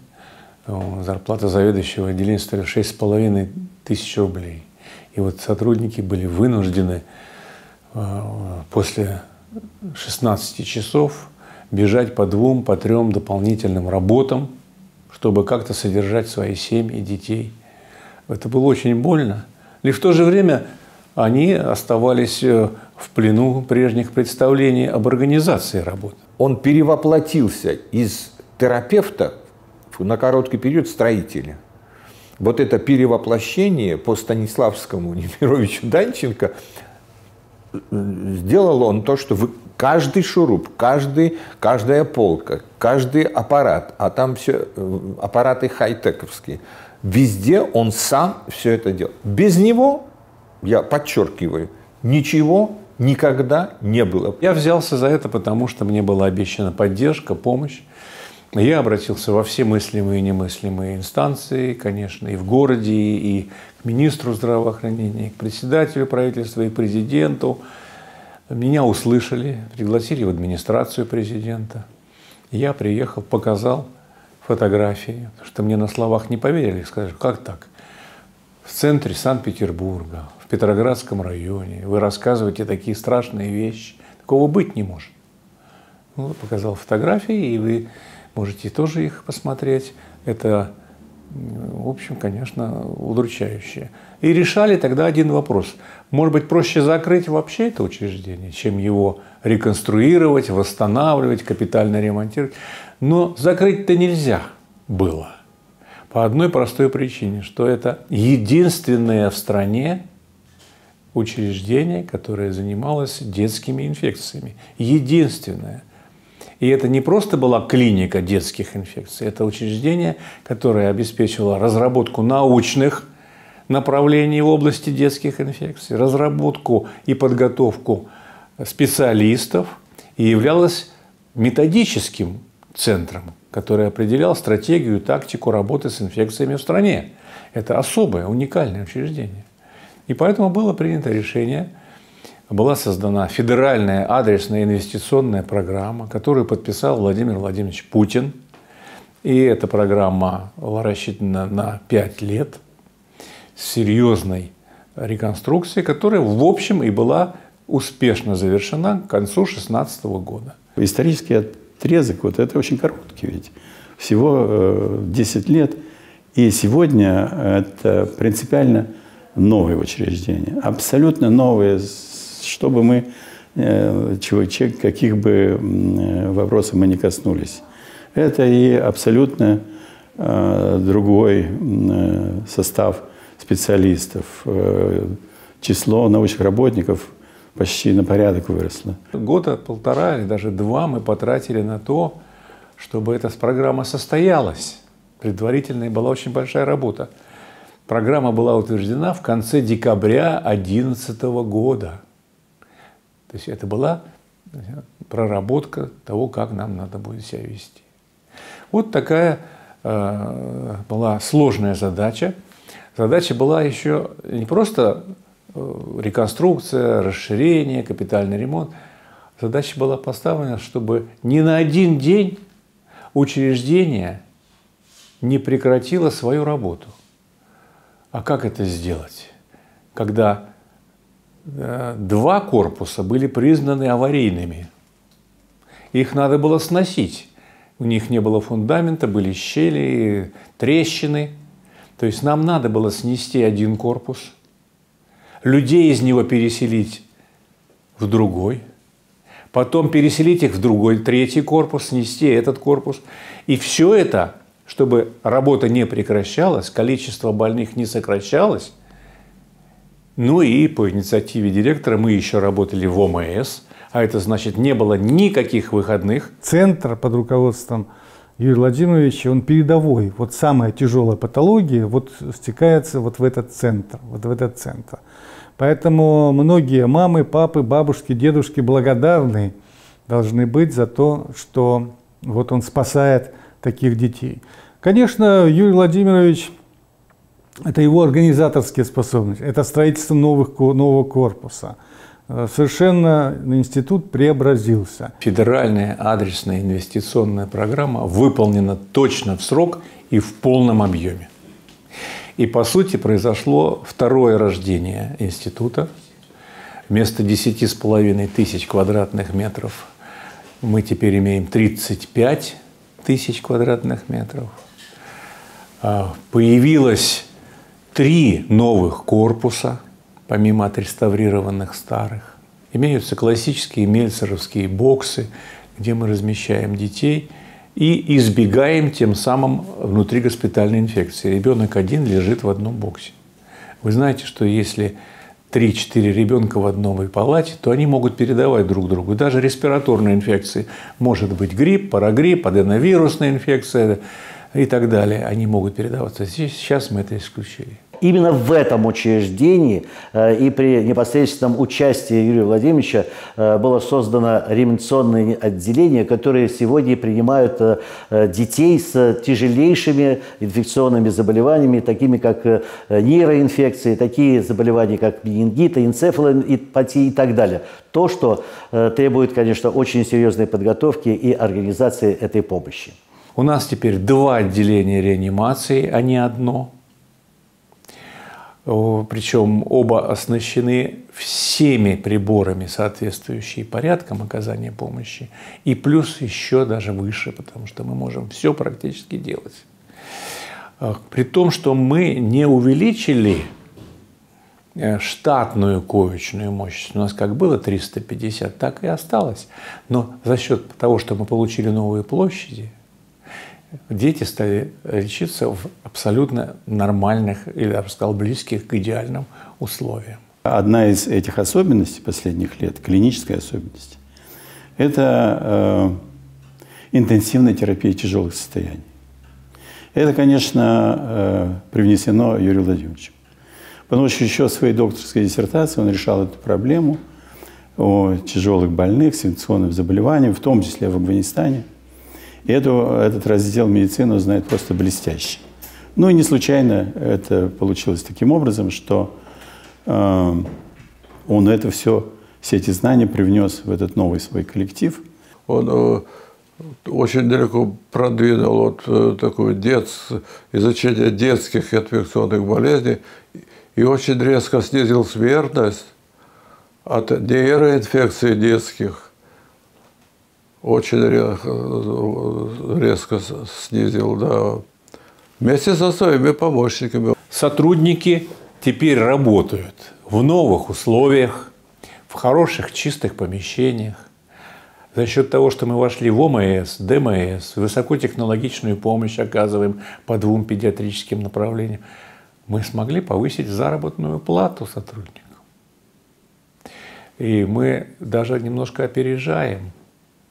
Зарплата заведующего отделения стоила 6,5 тысяч рублей. И вот сотрудники были вынуждены э, после 16 часов бежать по двум, по трем дополнительным работам, чтобы как-то содержать свои семьи, детей. Это было очень больно. И в то же время они оставались э, в плену прежних представлений об организации работы. Он перевоплотился из терапевта на короткий период строителя. Вот это перевоплощение по Станиславскому <laughs> Немировичу Данченко сделал он то, что вы, каждый шуруп, каждый, каждая полка, каждый аппарат, а там все э, аппараты хай-тековские, везде он сам все это делал. Без него, я подчеркиваю, ничего никогда не было. Я взялся за это, потому что мне была обещана поддержка, помощь. Я обратился во все мыслимые и немыслимые инстанции, конечно, и в городе, и к министру здравоохранения, и к председателю правительства, и президенту. Меня услышали, пригласили в администрацию президента. Я приехал, показал фотографии, что мне на словах не поверили. Сказали, как так? В центре Санкт-Петербурга, в Петроградском районе вы рассказываете такие страшные вещи. Такого быть не может. Ну, показал фотографии, и вы Можете тоже их посмотреть. Это, в общем, конечно, удручающе. И решали тогда один вопрос. Может быть, проще закрыть вообще это учреждение, чем его реконструировать, восстанавливать, капитально ремонтировать. Но закрыть-то нельзя было. По одной простой причине, что это единственное в стране учреждение, которое занималось детскими инфекциями. Единственное. И это не просто была клиника детских инфекций, это учреждение, которое обеспечивало разработку научных направлений в области детских инфекций, разработку и подготовку специалистов и являлось методическим центром, который определял стратегию и тактику работы с инфекциями в стране. Это особое, уникальное учреждение. И поэтому было принято решение – была создана федеральная адресная инвестиционная программа, которую подписал Владимир Владимирович Путин. И эта программа была рассчитана на 5 лет с серьезной реконструкцией, которая, в общем, и была успешно завершена к концу 2016 года. Исторический отрезок, вот это очень короткий ведь. Всего 10 э, лет. И сегодня это принципиально новое учреждение. Абсолютно новое чтобы мы, э, каких бы э, вопросов мы не коснулись. Это и абсолютно э, другой состав специалистов. Число научных работников почти на порядок выросло. Года полтора или даже два мы потратили на то, чтобы эта программа состоялась. Предварительная была очень большая работа. Программа была утверждена в конце декабря 2011 года. То есть это была проработка того, как нам надо будет себя вести. Вот такая э, была сложная задача. Задача была еще не просто э, реконструкция, расширение, капитальный ремонт. Задача была поставлена, чтобы ни на один день учреждение не прекратило свою работу. А как это сделать? Когда два корпуса были признаны аварийными. Их надо было сносить. У них не было фундамента, были щели, трещины. То есть нам надо было снести один корпус, людей из него переселить в другой, потом переселить их в другой, третий корпус, снести этот корпус. И все это, чтобы работа не прекращалась, количество больных не сокращалось, ну и по инициативе директора мы еще работали в ОМС, а это значит не было никаких выходных. Центр под руководством Юрия Владимировича, он передовой. Вот самая тяжелая патология вот стекается вот в этот центр, вот в этот центр. Поэтому многие мамы, папы, бабушки, дедушки благодарны должны быть за то, что вот он спасает таких детей. Конечно, Юрий Владимирович это его организаторские способности, это строительство новых, нового корпуса. Э, совершенно институт преобразился. Федеральная адресная инвестиционная программа выполнена точно в срок и в полном объеме. И, по сути, произошло второе рождение института. Вместо 10,5 тысяч квадратных метров Мы теперь имеем 35 тысяч квадратных метров. А, появилось три новых корпуса, помимо отреставрированных старых. Имеются классические мельцеровские боксы, где мы размещаем детей и избегаем тем самым внутригоспитальной инфекции. Ребенок один лежит в одном боксе. Вы знаете, что если 3-4 ребенка в одной палате, то они могут передавать друг другу. Даже респираторные инфекции. Может быть грипп, парагрипп, аденовирусная инфекция и так далее. Они могут передаваться. Сейчас мы это исключили именно в этом учреждении э, и при непосредственном участии Юрия Владимировича э, было создано реанимационное отделение, которое сегодня принимают э, детей с тяжелейшими инфекционными заболеваниями, такими как нейроинфекции, такие заболевания, как менингиты, энцефалопатия и так далее. То, что требует, конечно, очень серьезной подготовки и организации этой помощи. У нас теперь два отделения реанимации, а не одно – причем оба оснащены всеми приборами, соответствующими порядкам оказания помощи, и плюс еще даже выше, потому что мы можем все практически делать. А, при том, что мы не увеличили э, штатную коечную мощность. У нас как было 350, так и осталось. Но за счет того, что мы получили новые площади, дети стали лечиться в абсолютно нормальных, или я бы сказал, близких к идеальным условиям. Одна из этих особенностей последних лет, клиническая особенность, это э, интенсивная терапия тяжелых состояний. Это, конечно, э, привнесено Юрием Владимировичем. Потому что еще в своей докторской диссертации он решал эту проблему о тяжелых больных с инфекционными заболеваниями, в том числе в Афганистане – эту, этот раздел медицины знает просто блестяще. Ну и не случайно это получилось таким образом, что э, он это все, все эти знания привнес в этот новый свой коллектив. Он э, очень далеко продвинул вот э, такое детс, изучение детских инфекционных болезней и очень резко снизил смертность от нейроинфекций детских – очень резко снизил, да. Вместе со своими помощниками. Сотрудники теперь работают в новых условиях, в хороших чистых помещениях. За счет того, что мы вошли в ОМС, ДМС, высокотехнологичную помощь оказываем по двум педиатрическим направлениям, мы смогли повысить заработную плату сотрудникам. И мы даже немножко опережаем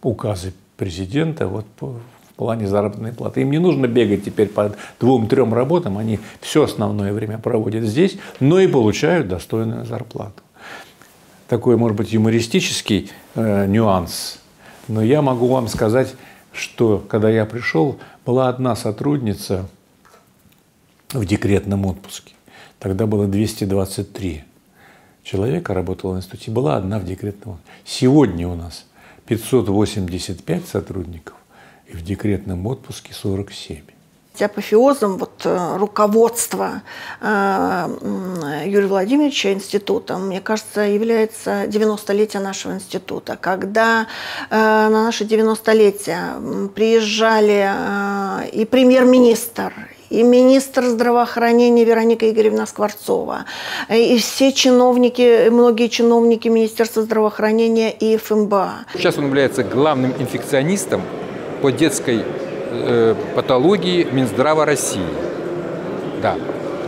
указы президента вот в плане заработной платы. Им не нужно бегать теперь по двум-трем работам, они все основное время проводят здесь, но и получают достойную зарплату. Такой, может быть, юмористический э, нюанс. Но я могу вам сказать, что когда я пришел, была одна сотрудница в декретном отпуске. Тогда было 223 человека работало в институте, была одна в декретном отпуске. Сегодня у нас 585 сотрудников и в декретном отпуске 47 апофеозом вот, э, руководства э, Юрия Владимировича институтом, мне кажется, является 90-летие нашего института, когда э, на наше 90-летие приезжали э, и премьер-министр, и министр здравоохранения Вероника Игоревна Скворцова, и все чиновники, многие чиновники Министерства здравоохранения и ФМБА. Сейчас он является главным инфекционистом по детской э, патологии Минздрава России. Да,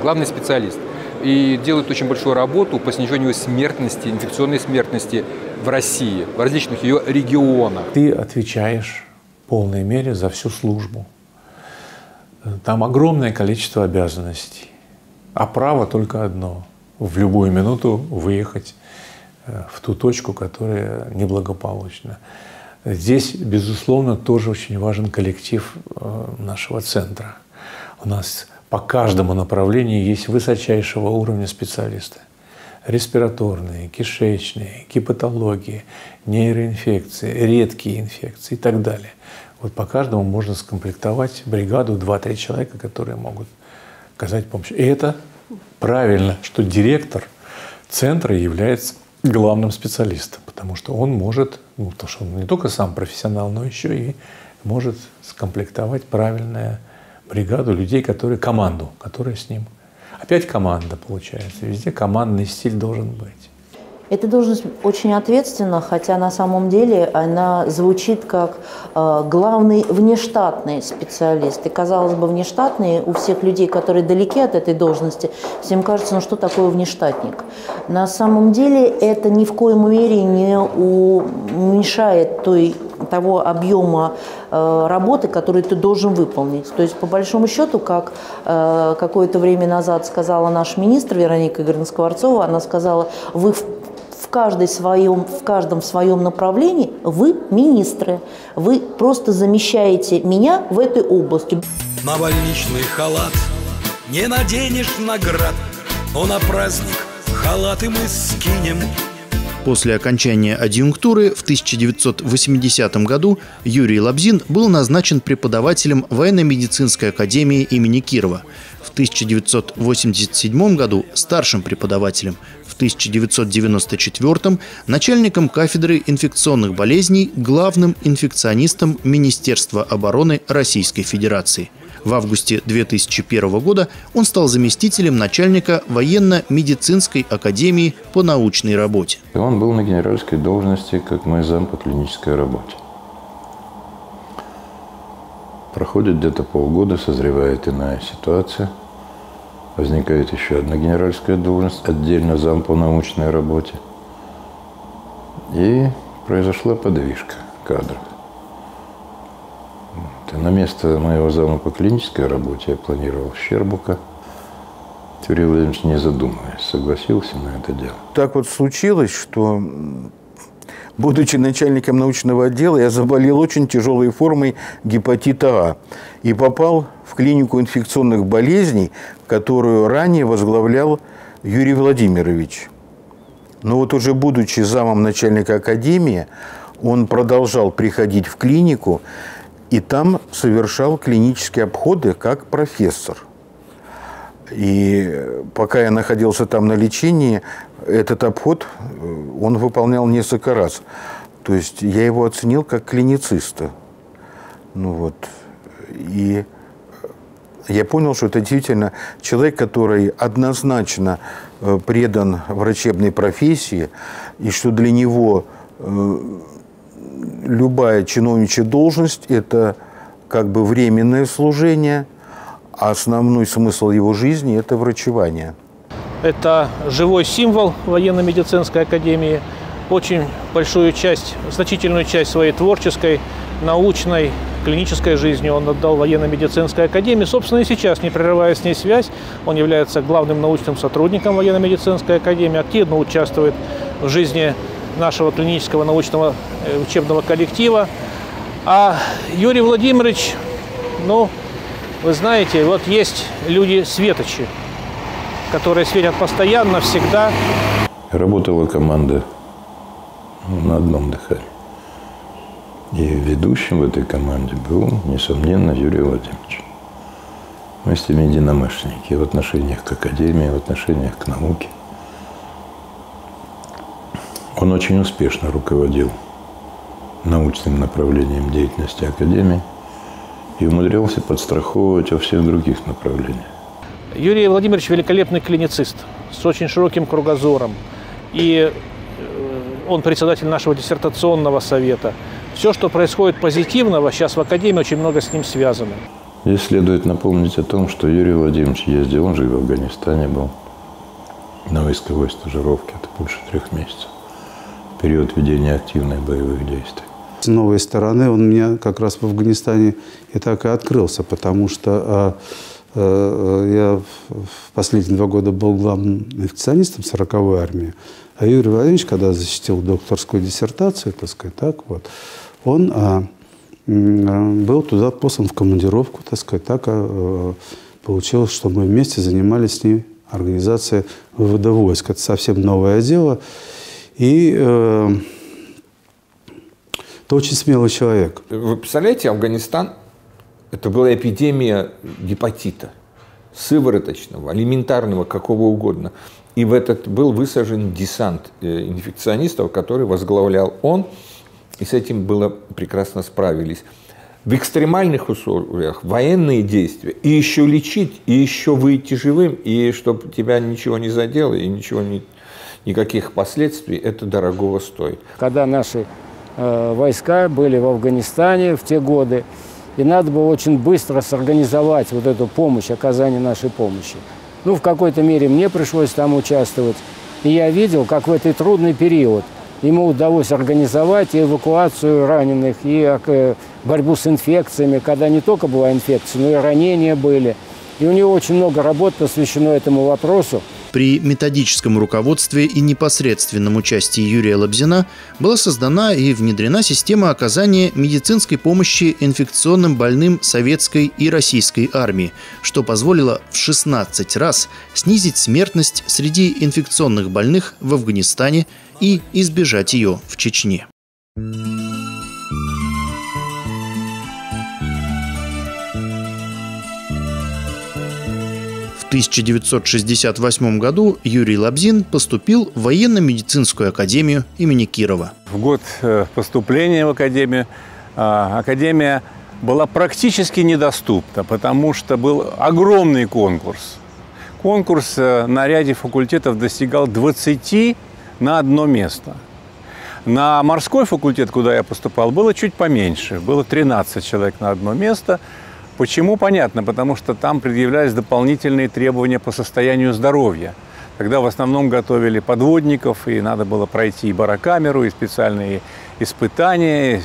главный специалист. И делает очень большую работу по снижению смертности, инфекционной смертности в России, в различных ее регионах. Ты отвечаешь в полной мере за всю службу. Там огромное количество обязанностей, а право только одно – в любую минуту выехать э, в ту точку, которая неблагополучна. Здесь, безусловно, тоже очень важен коллектив э, нашего центра. У нас по каждому направлению есть высочайшего уровня специалисты. Респираторные, кишечные, гепатологии, нейроинфекции, редкие инфекции и так далее. Вот по каждому можно скомплектовать бригаду 2-3 человека, которые могут оказать помощь. И это правильно, что директор центра является главным специалистом, потому что он может, ну, потому что он не только сам профессионал, но еще и может скомплектовать правильную бригаду людей, которые команду, которая с ним. Опять команда получается. Везде командный стиль должен быть. Эта должность очень ответственна, хотя на самом деле она звучит как э, главный внештатный специалист. И, казалось бы, внештатный у всех людей, которые далеки от этой должности, всем кажется, ну что такое внештатник. На самом деле это ни в коем мере не уменьшает той, того объема работы, который ты должен выполнить. То есть, по большому счету, как э, какое-то время назад сказала наш министр Вероника Игоревна Скворцова, она сказала, вы в каждой своем, в каждом своем направлении вы министры. Вы просто замещаете меня в этой области. На больничный халат не наденешь наград, но на праздник халаты мы скинем. После окончания адъюнктуры в 1980 году Юрий Лабзин был назначен преподавателем военно-медицинской академии имени Кирова. В 1987 году старшим преподавателем, в 1994 начальником кафедры инфекционных болезней, главным инфекционистом Министерства обороны Российской Федерации. В августе 2001 года он стал заместителем начальника военно-медицинской академии по научной работе. Он был на генеральской должности как мой зам по клинической работе. Проходит где-то полгода, созревает иная ситуация – возникает еще одна генеральская должность, отдельно зам по научной работе. И произошла подвижка кадров. И на место моего зама по клинической работе я планировал Щербука. Юрий Владимирович, не задумываясь, согласился на это дело. Так вот случилось, что Будучи начальником научного отдела, я заболел очень тяжелой формой гепатита А и попал в клинику инфекционных болезней, которую ранее возглавлял Юрий Владимирович. Но вот уже будучи замом начальника академии, он продолжал приходить в клинику и там совершал клинические обходы как профессор. И пока я находился там на лечении, этот обход э, он выполнял несколько раз. То есть я его оценил как клинициста. Ну вот. И я понял, что это действительно человек, который однозначно э, предан врачебной профессии, и что для него э, любая чиновничья должность – это как бы временное служение, а основной смысл его жизни – это врачевание – это живой символ военно-медицинской академии. Очень большую часть, значительную часть своей творческой, научной, клинической жизни он отдал военно-медицинской академии. Собственно, и сейчас, не прерывая с ней связь, он является главным научным сотрудником военно-медицинской академии, активно участвует в жизни нашего клинического научного э, учебного коллектива. А Юрий Владимирович, ну, вы знаете, вот есть люди-светочи, которые светят постоянно, всегда. Работала команда на одном дыхании. И ведущим в этой команде был, несомненно, Юрий Владимирович. Мы с ним единомышленники в отношениях к академии, в отношениях к науке. Он очень успешно руководил научным направлением деятельности Академии и умудрялся подстраховывать во всех других направлениях. Юрий Владимирович великолепный клиницист с очень широким кругозором. И э, он председатель нашего диссертационного совета. Все, что происходит позитивного, сейчас в Академии очень много с ним связано. Здесь следует напомнить о том, что Юрий Владимирович ездил, он же и в Афганистане был, на войсковой стажировке, это больше трех месяцев, период ведения активных боевых действий. С новой стороны он мне как раз в Афганистане и так и открылся, потому что а, Э, я в последние два года был главным инфекционистом 40-й армии. А Юрий Владимирович, когда защитил докторскую диссертацию, так сказать, так вот, он а, был туда послан в командировку, так сказать, так а, получилось, что мы вместе занимались с ним организацией вывода войск. Это совсем новое дело. И э, это очень смелый человек. Вы представляете, Афганистан это была эпидемия гепатита, сывороточного, алиментарного, какого угодно. И в этот был высажен десант э, инфекционистов, который возглавлял он, и с этим было прекрасно справились. В экстремальных условиях военные действия, и еще лечить, и еще выйти живым, и чтобы тебя ничего не задело, и ничего не, никаких последствий, это дорогого стоит. Когда наши э, войска были в Афганистане в те годы, и надо было очень быстро сорганизовать вот эту помощь, оказание нашей помощи. Ну, в какой-то мере мне пришлось там участвовать. И я видел, как в этот трудный период ему удалось организовать и эвакуацию раненых, и э, борьбу с инфекциями, когда не только была инфекция, но и ранения были. И у него очень много работ посвящено этому вопросу. При методическом руководстве и непосредственном участии Юрия Лобзина была создана и внедрена система оказания медицинской помощи инфекционным больным советской и российской армии, что позволило в 16 раз снизить смертность среди инфекционных больных в Афганистане и избежать ее в Чечне. 1968 году Юрий Лабзин поступил в военно-медицинскую академию имени Кирова. В год э, поступления в академию а, академия была практически недоступна, потому что был огромный конкурс. Конкурс э, на ряде факультетов достигал 20 на одно место. На морской факультет, куда я поступал, было чуть поменьше. Было 13 человек на одно место – Почему? Понятно, потому что там предъявлялись дополнительные требования по состоянию здоровья. Когда в основном готовили подводников, и надо было пройти и барокамеру, и специальные испытания, и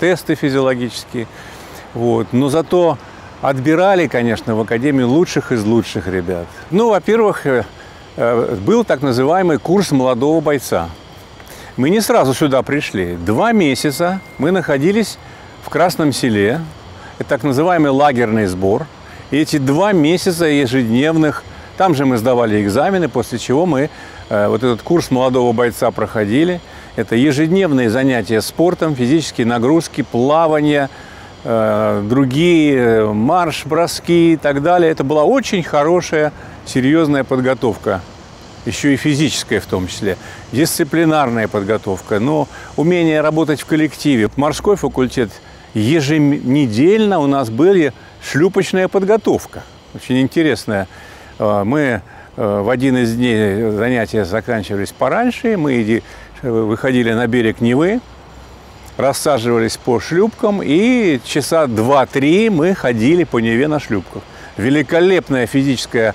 тесты физиологические. Вот. Но зато отбирали, конечно, в Академию лучших из лучших ребят. Ну, во-первых, э, э, был так называемый курс молодого бойца. Мы не сразу сюда пришли. Два месяца мы находились в Красном селе, это так называемый лагерный сбор. И эти два месяца ежедневных, там же мы сдавали экзамены, после чего мы э, вот этот курс молодого бойца проходили. Это ежедневные занятия спортом, физические нагрузки, плавание, э, другие, марш, броски и так далее. Это была очень хорошая, серьезная подготовка еще и физическая в том числе, дисциплинарная подготовка, но умение работать в коллективе. Морской факультет – еженедельно у нас были шлюпочная подготовка. Очень интересная. А, мы а, в один из дней занятия заканчивались пораньше, мы выходили на берег Невы, рассаживались по шлюпкам, и часа два-три мы ходили по Неве на шлюпках. Великолепная физическая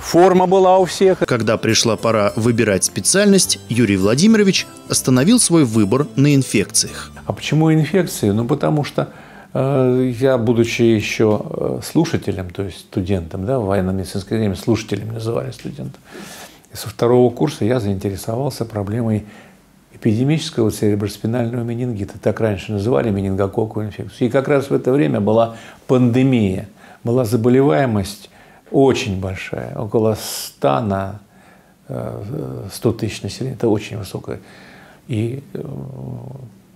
форма была у всех. Когда пришла пора выбирать специальность, Юрий Владимирович остановил свой выбор на инфекциях. А почему инфекции? Ну, потому что э, я, будучи еще э, слушателем, то есть студентом, да, в военно-медицинской академии, слушателем называли студента, со второго курса я заинтересовался проблемой эпидемического цереброспинального менингита. Так раньше называли менингококковую инфекцию. И как раз в это время была пандемия, была заболеваемость очень большая, около 100 на 100 э, тысяч населения. Это очень высокая. И э,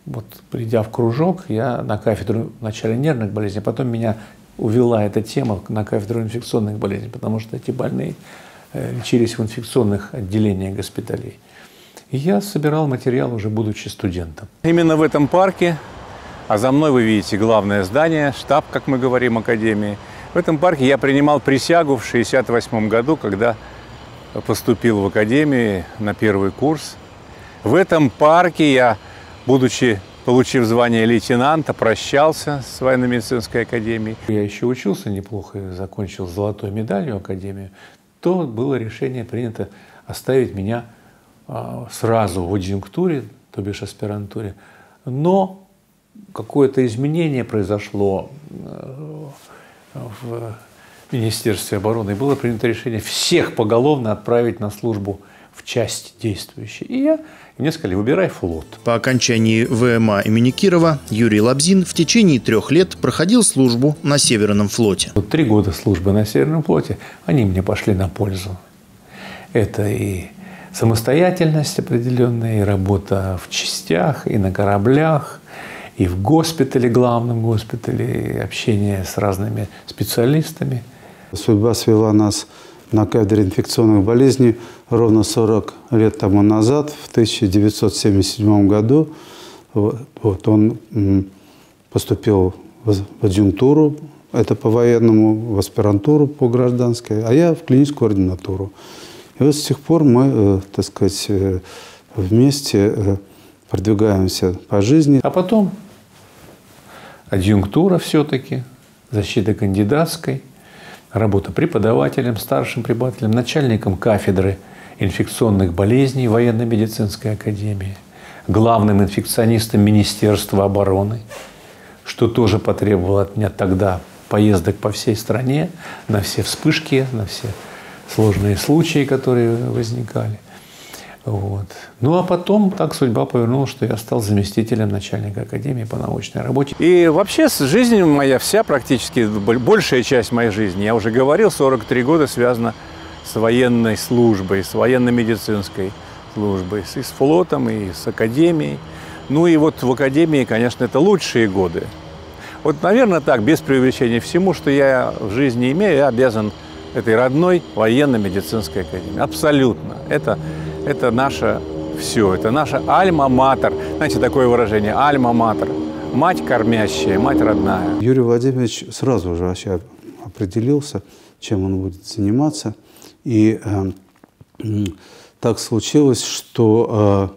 вот придя в кружок, я на кафедру вначале нервных болезней, а потом меня увела эта тема на кафедру инфекционных болезней, потому что эти больные э, лечились в инфекционных отделениях госпиталей. И я собирал материал уже будучи студентом. Именно в этом парке, а за мной вы видите главное здание, штаб, как мы говорим, Академии – в этом парке я принимал присягу в 1968 году, когда поступил в академию на первый курс. В этом парке я, будучи получив звание лейтенанта, прощался с военно-медицинской академией. Я еще учился неплохо и закончил золотой медалью академию. То было решение принято оставить меня а, сразу в адъюнктуре, то бишь аспирантуре. Но какое-то изменение произошло э, в Министерстве обороны, и было принято решение всех поголовно отправить на службу в часть действующей. И я мне сказали, выбирай флот. По окончании ВМА имени Кирова Юрий Лабзин в течение трех лет проходил службу на Северном флоте. Вот три года службы на Северном флоте, они мне пошли на пользу. Это и самостоятельность определенная, и работа в частях, и на кораблях, и в госпитале, главном госпитале, и общение с разными специалистами. Судьба свела нас на кафедре инфекционных болезней ровно 40 лет тому назад, в 1977 году. Вот он поступил в адъюнктуру, это по военному, в аспирантуру по гражданской, а я в клиническую ординатуру. И вот с тех пор мы, э, так сказать, э, вместе э, продвигаемся по жизни. А потом адъюнктура все-таки, защита кандидатской, работа преподавателем, старшим преподавателем, начальником кафедры инфекционных болезней военно-медицинской академии, главным инфекционистом Министерства обороны, что тоже потребовало от меня тогда поездок по всей стране, на все вспышки, на все сложные случаи, которые возникали. Вот. Ну а потом так судьба повернула, что я стал заместителем начальника академии по научной работе. И вообще жизнь моя вся практически, большая часть моей жизни, я уже говорил, 43 года связана с военной службой, с военно-медицинской службой, и с флотом, и с академией. Ну и вот в академии, конечно, это лучшие годы. Вот, наверное, так, без преувеличения всему, что я в жизни имею, я обязан этой родной военно-медицинской академии. Абсолютно. Это, это наше все, это наша альма-матер. Знаете, такое выражение – альма-матер. Мать кормящая, мать родная. Юрий Владимирович сразу же вообще определился, чем он будет заниматься. И э, так случилось, что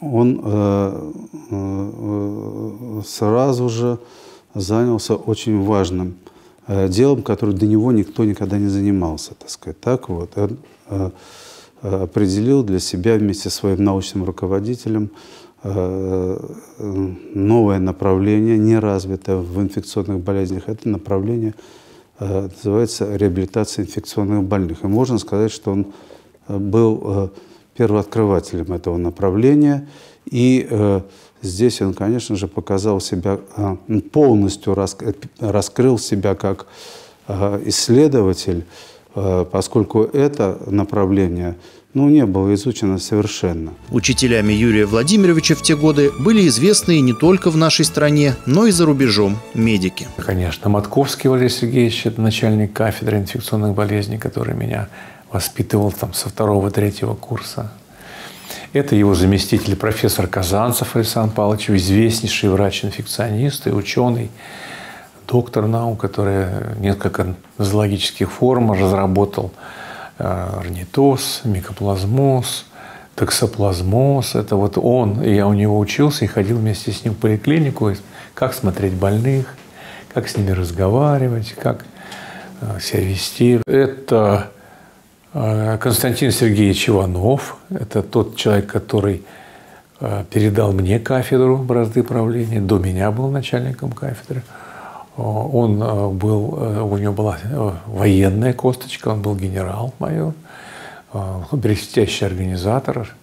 э, он э, э, сразу же занялся очень важным э, делом, которым до него никто никогда не занимался, так сказать. Так вот, он э, э, определил для себя вместе со своим научным руководителем новое направление, не развитое в инфекционных болезнях. Это направление называется реабилитация инфекционных больных. И можно сказать, что он был первооткрывателем этого направления. И Здесь он, конечно же, показал себя, полностью раскрыл себя как исследователь, поскольку это направление ну, не было изучено совершенно. Учителями Юрия Владимировича в те годы были известные не только в нашей стране, но и за рубежом медики. Конечно, Матковский Валерий Сергеевич – это начальник кафедры инфекционных болезней, который меня воспитывал там со второго-третьего курса. Это его заместитель профессор Казанцев Александр Павлович, известнейший врач-инфекционист и ученый, доктор наук, который несколько зоологических форм разработал. Э, орнитоз, микоплазмоз, токсоплазмоз. Это вот он. Я у него учился и ходил вместе с ним в поликлинику, как смотреть больных, как с ними разговаривать, как э, себя вести. Это а, Константин Сергеевич Иванов – это тот человек, который передал мне кафедру бразды правления, до меня был начальником кафедры. Он был, у него была военная косточка, он был генерал-майор, блестящий организатор,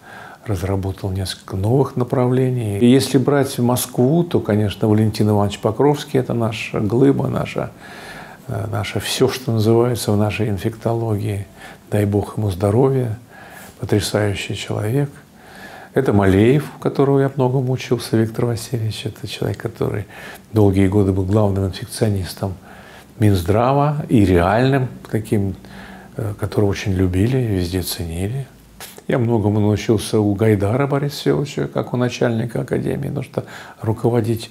разработал несколько новых направлений. И если брать Москву, то, конечно, Валентин Иванович Покровский – это наша глыба, наша, наше все, что называется в нашей инфектологии – дай Бог ему здоровья, потрясающий человек. Это Малеев, которого я много учился, Виктор Васильевич. Это человек, который долгие годы был главным инфекционистом Минздрава и реальным таким, э, которого очень любили, везде ценили. Я многому научился у Гайдара Бориса Всеволодовича, как у начальника академии, потому что руководить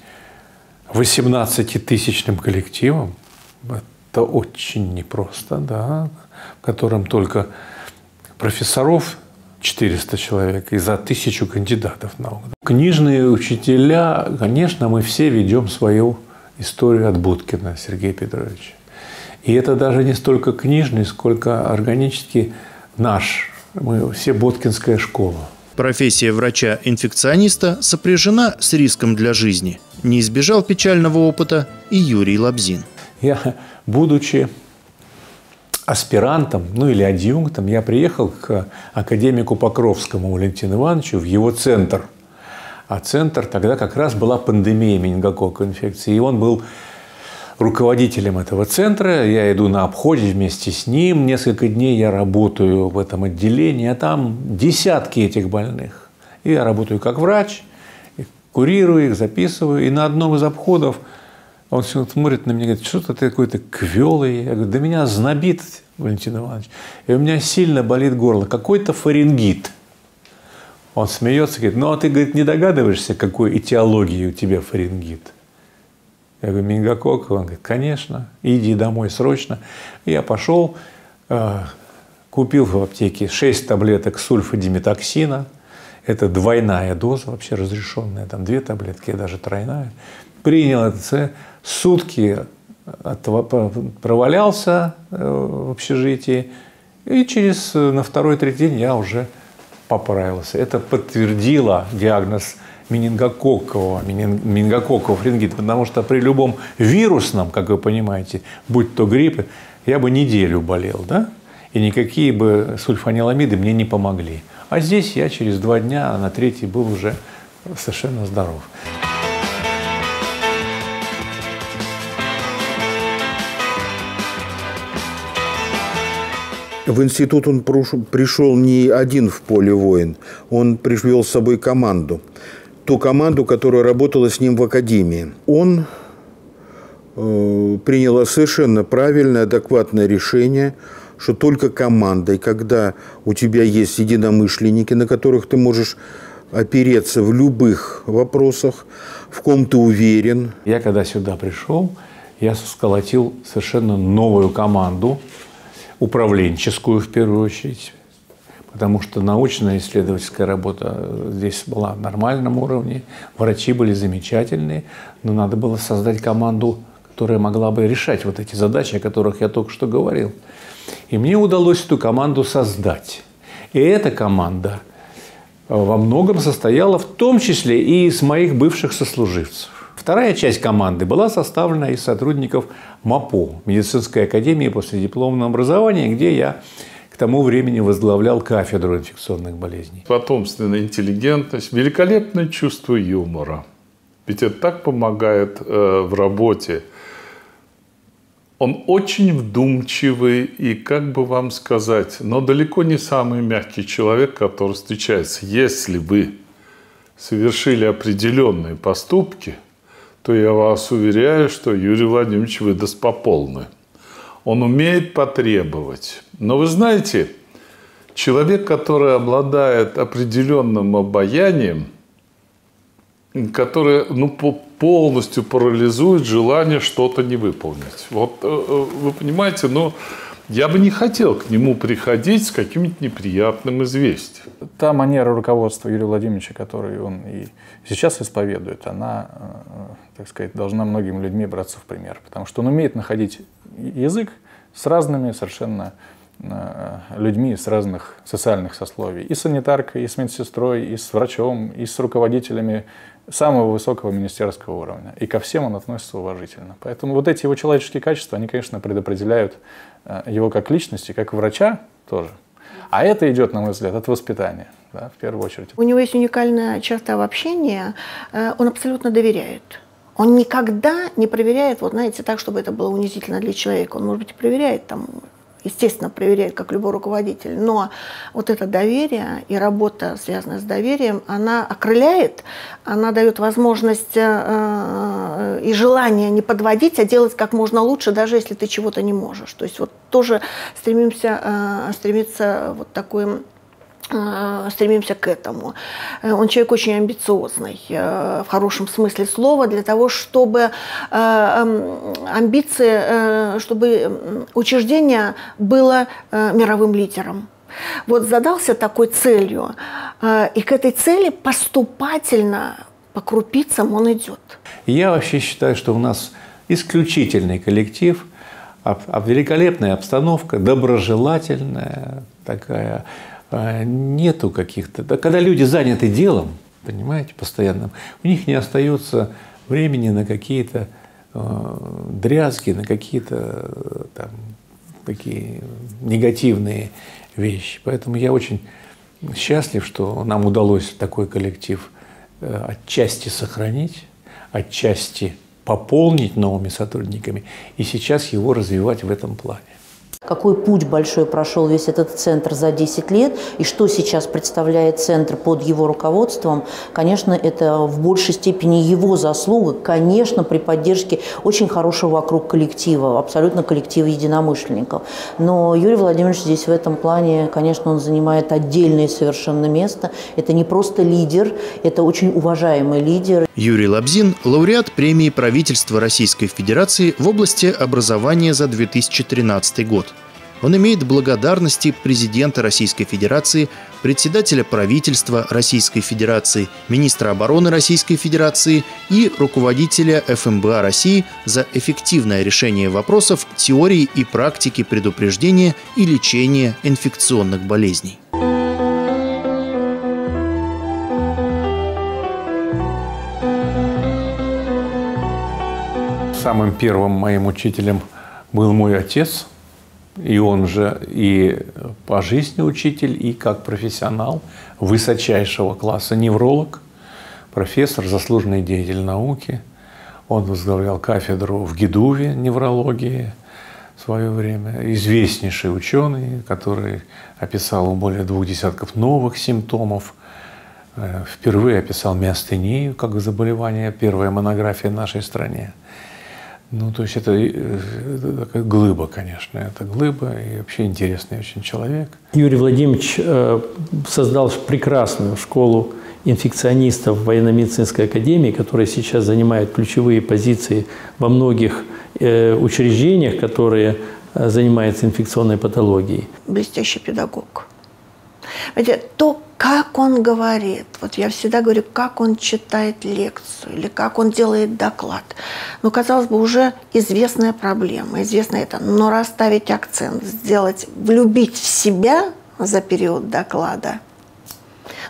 18-тысячным коллективом – это очень непросто, да в котором только профессоров 400 человек и за тысячу кандидатов наук. Книжные учителя, конечно, мы все ведем свою историю от Будкина Сергея Петровича. И это даже не столько книжный, сколько органически наш. Мы все Боткинская школа. Профессия врача-инфекциониста сопряжена с риском для жизни. Не избежал печального опыта и Юрий Лабзин. Я, будучи аспирантом, ну или адъюнктом, я приехал к академику Покровскому Валентину Ивановичу в его центр. А центр тогда как раз была пандемия менингококковой инфекции. И он был руководителем этого центра. Я иду на обходе вместе с ним. Несколько дней я работаю в этом отделении, а там десятки этих больных. И я работаю как врач, курирую их, записываю. И на одном из обходов Он все смотрит на меня и говорит, что ты какой-то квелый. Я говорю, да меня знобит, Валентин Иванович. И у меня сильно болит горло. Какой-то фарингит. Он смеется, говорит, ну а ты, говорит, не догадываешься, какой этиологии у тебя фарингит? Я говорю, менингококк? Он говорит, конечно, иди домой срочно. Я пошел, э, купил в аптеке 6 таблеток сульфадиметоксина. Это двойная доза, вообще разрешенная, там две таблетки, даже тройная. Принял это, сутки провалялся э, в общежитии, и через э, на второй-третий день я уже поправился. Это подтвердило диагноз менингококкового, менингококкового фрингита, потому что при любом вирусном, как вы понимаете, будь то грипп, я бы неделю болел, да? И никакие бы сульфаниламиды мне не помогли. А здесь я через два дня, а на третий был уже совершенно здоров. В институт он пришел не один в поле воин, он привел с собой команду ту команду, которая работала с ним в академии. Он э, принял совершенно правильное, адекватное решение, что только командой, когда у тебя есть единомышленники, на которых ты можешь опереться в любых вопросах, в ком ты уверен. Я когда сюда пришел, я сколотил совершенно новую команду, управленческую в первую очередь, потому что научная исследовательская работа здесь была на нормальном уровне, врачи были замечательные, но надо было создать команду, которая могла бы решать вот эти задачи, о которых я только что говорил. И мне удалось эту команду создать. И эта команда во многом состояла в том числе и из моих бывших сослуживцев. Вторая часть команды была составлена из сотрудников МАПО, медицинской академии после дипломного образования, где я тому времени возглавлял кафедру инфекционных болезней. Потомственная интеллигентность, великолепное чувство юмора. Ведь это так помогает э, в работе. Он очень вдумчивый и, как бы вам сказать, но далеко не самый мягкий человек, который встречается. Если вы совершили определенные поступки, то я вас уверяю, что Юрий Владимирович выдаст по полной. Он умеет потребовать. Но вы знаете, человек, который обладает определенным обаянием, который ну, полностью парализует желание что-то не выполнить. Вот э, э, вы понимаете, но я бы не хотел к нему приходить с каким-нибудь неприятным известием. Та манера руководства Юрия Владимировича, которую он и сейчас исповедует, она, э, так сказать, должна многим людьми браться в пример. Потому что он умеет находить язык с разными совершенно э, людьми с разных социальных сословий. И санитаркой, и с медсестрой, и с врачом, и с руководителями самого высокого министерского уровня. И ко всем он относится уважительно. Поэтому вот эти его человеческие качества, они, конечно, предопределяют э, его как личности, как врача тоже. А это идет, на мой взгляд, от воспитания, да, в первую очередь. У него есть уникальная черта в общении, э, он абсолютно доверяет. Он никогда не проверяет, вот знаете, так, чтобы это было унизительно для человека. Он, может быть, и проверяет там естественно, проверяет, как любой руководитель, но вот это доверие и работа, связанная с доверием, она окрыляет, она дает возможность э, э, и желание не подводить, а делать как можно лучше, даже если ты чего-то не можешь. То есть вот тоже стремимся, э, стремиться вот такой стремимся к этому. Э, он человек очень амбициозный, э, в хорошем смысле слова, для того, чтобы эм, амбиции, чтобы учреждение было мировым лидером. Вот задался такой целью, и к этой цели поступательно, по крупицам он идет. Я вообще считаю, что у нас исключительный коллектив, великолепная обстановка, доброжелательная такая, нету каких-то... Да, когда люди заняты делом, понимаете, постоянно, у них не остается времени на какие-то э, дрязги, на какие-то там такие негативные вещи. Поэтому я очень счастлив, что нам удалось такой коллектив э, отчасти сохранить, отчасти пополнить новыми сотрудниками и сейчас его развивать в этом плане. Какой путь большой прошел весь этот центр за 10 лет и что сейчас представляет центр под его руководством, конечно, это в большей степени его заслуга, конечно, при поддержке очень хорошего вокруг коллектива, абсолютно коллектива единомышленников. Но Юрий Владимирович здесь в этом плане, конечно, он занимает отдельное совершенно место. Это не просто лидер, это очень уважаемый лидер. Юрий Лабзин – лауреат премии правительства Российской Федерации в области образования за 2013 год. Он имеет благодарности президента Российской Федерации, председателя правительства Российской Федерации, министра обороны Российской Федерации и руководителя ФМБА России за эффективное решение вопросов теории и практики предупреждения и лечения инфекционных болезней. Самым первым моим учителем был мой отец, и он же и по жизни учитель, и как профессионал высочайшего класса невролог, профессор, заслуженный деятель науки. Он возглавлял кафедру в Гидуве неврологии в свое время. Известнейший ученый, который описал более двух десятков новых симптомов. Э, впервые описал миостению как заболевание, первая монография в нашей стране. Ну, то есть это, э, это такая глыба, конечно, это глыба и вообще интересный очень человек. Юрий Владимирович э, создал прекрасную школу инфекционистов в военно-медицинской академии, которая сейчас занимает ключевые позиции во многих э, учреждениях, которые занимаются инфекционной патологией. Блестящий педагог. Видите, то, как он говорит, вот я всегда говорю, как он читает лекцию или как он делает доклад. Ну, казалось бы, уже известная проблема, известно это. Но расставить акцент, сделать, влюбить в себя за период доклада –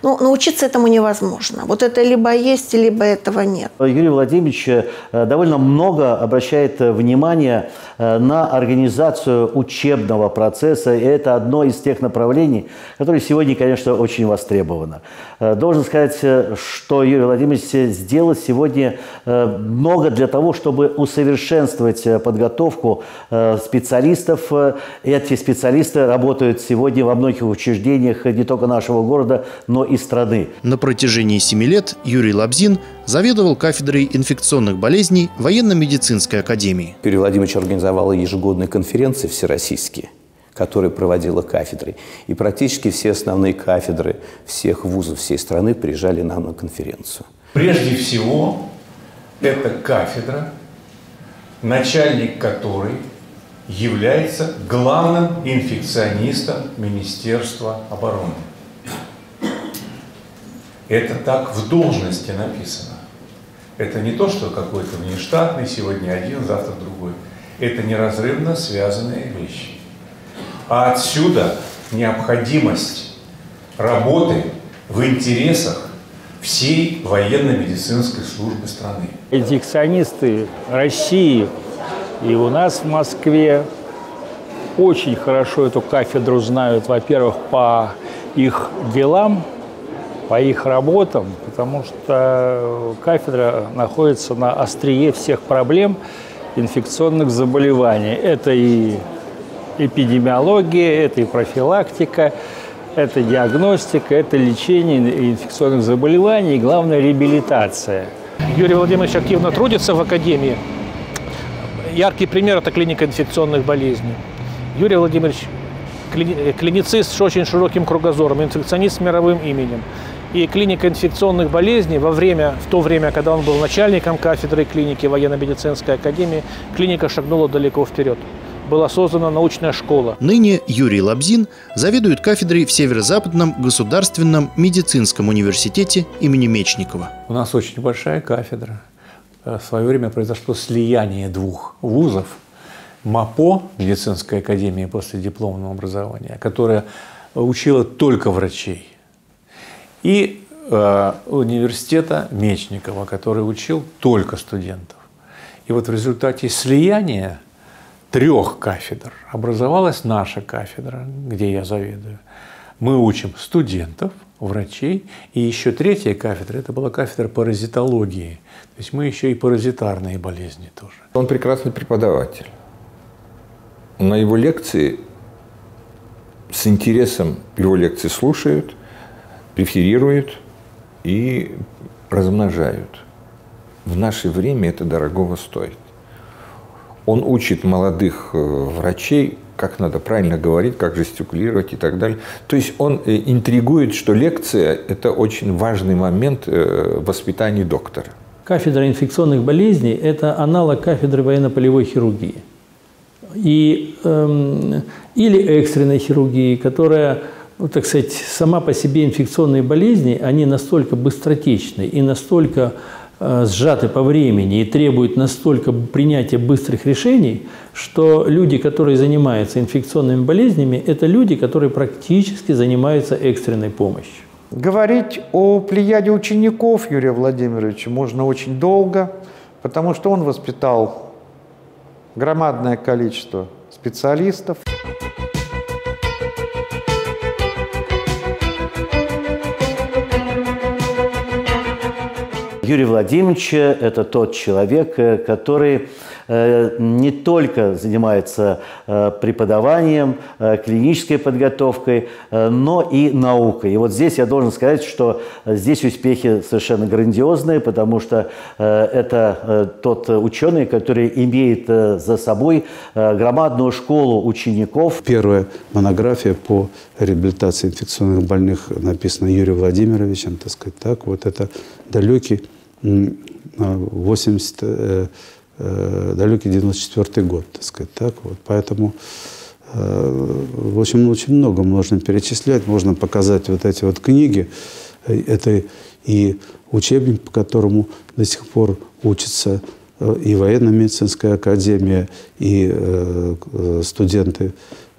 ну, научиться этому невозможно. Вот это либо есть, либо этого нет. Юрий Владимирович э, довольно много обращает э, внимания на организацию учебного процесса. И это одно из тех направлений, которые сегодня, конечно, очень востребовано. Должен сказать, что Юрий Владимирович сделал сегодня много для того, чтобы усовершенствовать подготовку специалистов. Эти специалисты работают сегодня во многих учреждениях не только нашего города, но и страны. На протяжении семи лет Юрий Лабзин заведовал кафедрой инфекционных болезней военно-медицинской академии. Юрий Владимирович организовал ежегодные конференции всероссийские которые проводила кафедры. И практически все основные кафедры всех вузов всей страны приезжали нам на конференцию. Прежде всего, это кафедра, начальник которой является главным инфекционистом Министерства обороны. Это так в должности написано. Это не то, что какой-то внештатный, сегодня один, завтра другой. Это неразрывно связанные вещи. А отсюда необходимость работы в интересах всей военно-медицинской службы страны. Инфекционисты России и у нас в Москве очень хорошо эту кафедру знают, во-первых, по их делам, по их работам, потому что кафедра находится на острие всех проблем инфекционных заболеваний. Это и эпидемиология, это и профилактика, это диагностика, это лечение инфекционных заболеваний и, главное, реабилитация. Юрий Владимирович активно трудится в Академии. Яркий пример – это клиника инфекционных болезней. Юрий Владимирович клиницист с очень широким кругозором, инфекционист с мировым именем и клиника инфекционных болезней во время, в то время, когда он был начальником кафедры клиники военно-медицинской академии, клиника шагнула далеко вперед. Была создана научная школа. Ныне Юрий Лабзин заведует кафедрой в Северо-Западном государственном медицинском университете имени Мечникова. У нас очень большая кафедра. В свое время произошло слияние двух вузов. МАПО, медицинская академия после дипломного образования, которая учила только врачей и э, университета Мечникова, который учил только студентов. И вот в результате слияния трех кафедр образовалась наша кафедра, где я заведую. Мы учим студентов, врачей, и еще третья кафедра, это была кафедра паразитологии. То есть мы еще и паразитарные болезни тоже. Он прекрасный преподаватель. На его лекции с интересом его лекции слушают, преферируют и размножают. В наше время это дорогого стоит. Он учит молодых э, врачей, как надо правильно говорить, как жестикулировать и так далее. То есть он э, интригует, что лекция – это очень важный момент э, в воспитании доктора. Кафедра инфекционных болезней – это аналог кафедры военно-полевой хирургии. И, эм, или экстренной хирургии, которая, ну, так сказать, сама по себе инфекционные болезни, они настолько быстротечны и настолько э, сжаты по времени и требуют настолько принятия быстрых решений, что люди, которые занимаются инфекционными болезнями, это люди, которые практически занимаются экстренной помощью. Говорить о плеяде учеников Юрия Владимировича можно очень долго, потому что он воспитал громадное количество специалистов. Юрий Владимирович – это тот человек, э, который Э, не только занимается э, преподаванием, клинической подготовкой, но и наукой. И вот здесь я должен сказать, что здесь успехи совершенно грандиозные, потому что это тот ученый, который имеет за собой громадную школу учеников. Первая монография по реабилитации инфекционных больных написана Юрием Владимировичем, так сказать, так. Вот это далекий 80 э, далекий 94 год, так сказать, так вот. Поэтому э, в общем, очень много можно перечислять, можно показать вот эти вот книги. Это и учебник, по которому до сих пор учится э, и военно-медицинская академия, и э, студенты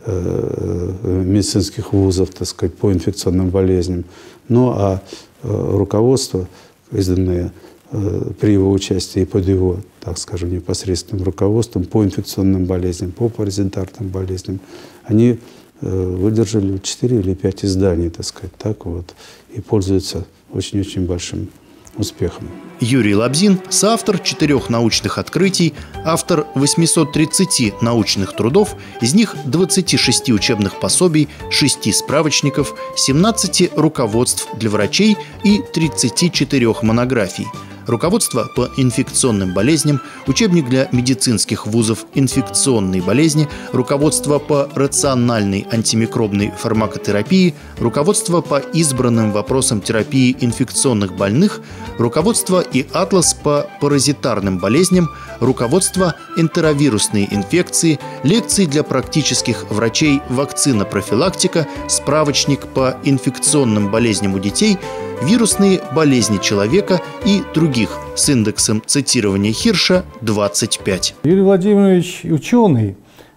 э, медицинских вузов, так сказать, по инфекционным болезням. Ну а э, руководство, изданное Э, при его участии и под его, так скажем, непосредственным руководством по инфекционным болезням, по паразитарным болезням, они э, выдержали 4 или 5 изданий, так сказать, так вот, и пользуются очень-очень большим успехом. Юрий Лабзин – соавтор четырех научных открытий, автор 830 научных трудов, из них 26 учебных пособий, 6 справочников, 17 руководств для врачей и 34 монографий – руководство по инфекционным болезням, учебник для медицинских вузов инфекционной болезни, руководство по рациональной антимикробной фармакотерапии, руководство по избранным вопросам терапии инфекционных больных, руководство и атлас по паразитарным болезням, руководство энтеровирусные инфекции, лекции для практических врачей вакцина-профилактика, справочник по инфекционным болезням у детей – вирусные болезни человека и других с индексом цитирования Хирша 25. Юрий Владимирович ученый,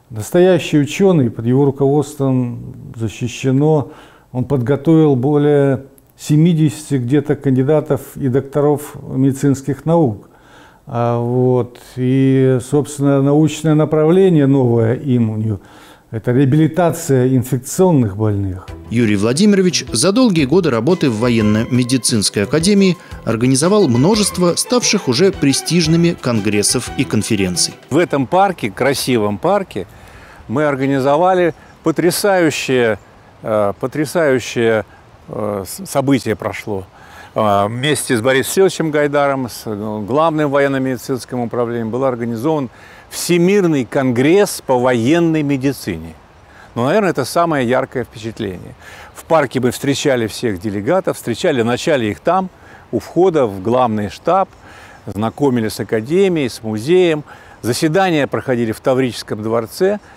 настоящий ученый, под его руководством защищено. Он подготовил более 70 где-то кандидатов и докторов медицинских наук. А вот, и, собственно, научное направление новое им у него – это реабилитация инфекционных больных. Юрий Владимирович за долгие годы работы в военно-медицинской академии организовал множество ставших уже престижными конгрессов и конференций. В этом парке, красивом парке, мы организовали потрясающее, э, потрясающее э, событие прошло. Э, вместе с Борисом Селовичем Гайдаром, с главным военно-медицинским управлением был организован Всемирный конгресс по военной медицине. Ну, наверное, это самое яркое впечатление. В парке мы встречали всех делегатов, встречали вначале их там, у входа в главный штаб, знакомились с академией, с музеем. Заседания проходили в Таврическом дворце –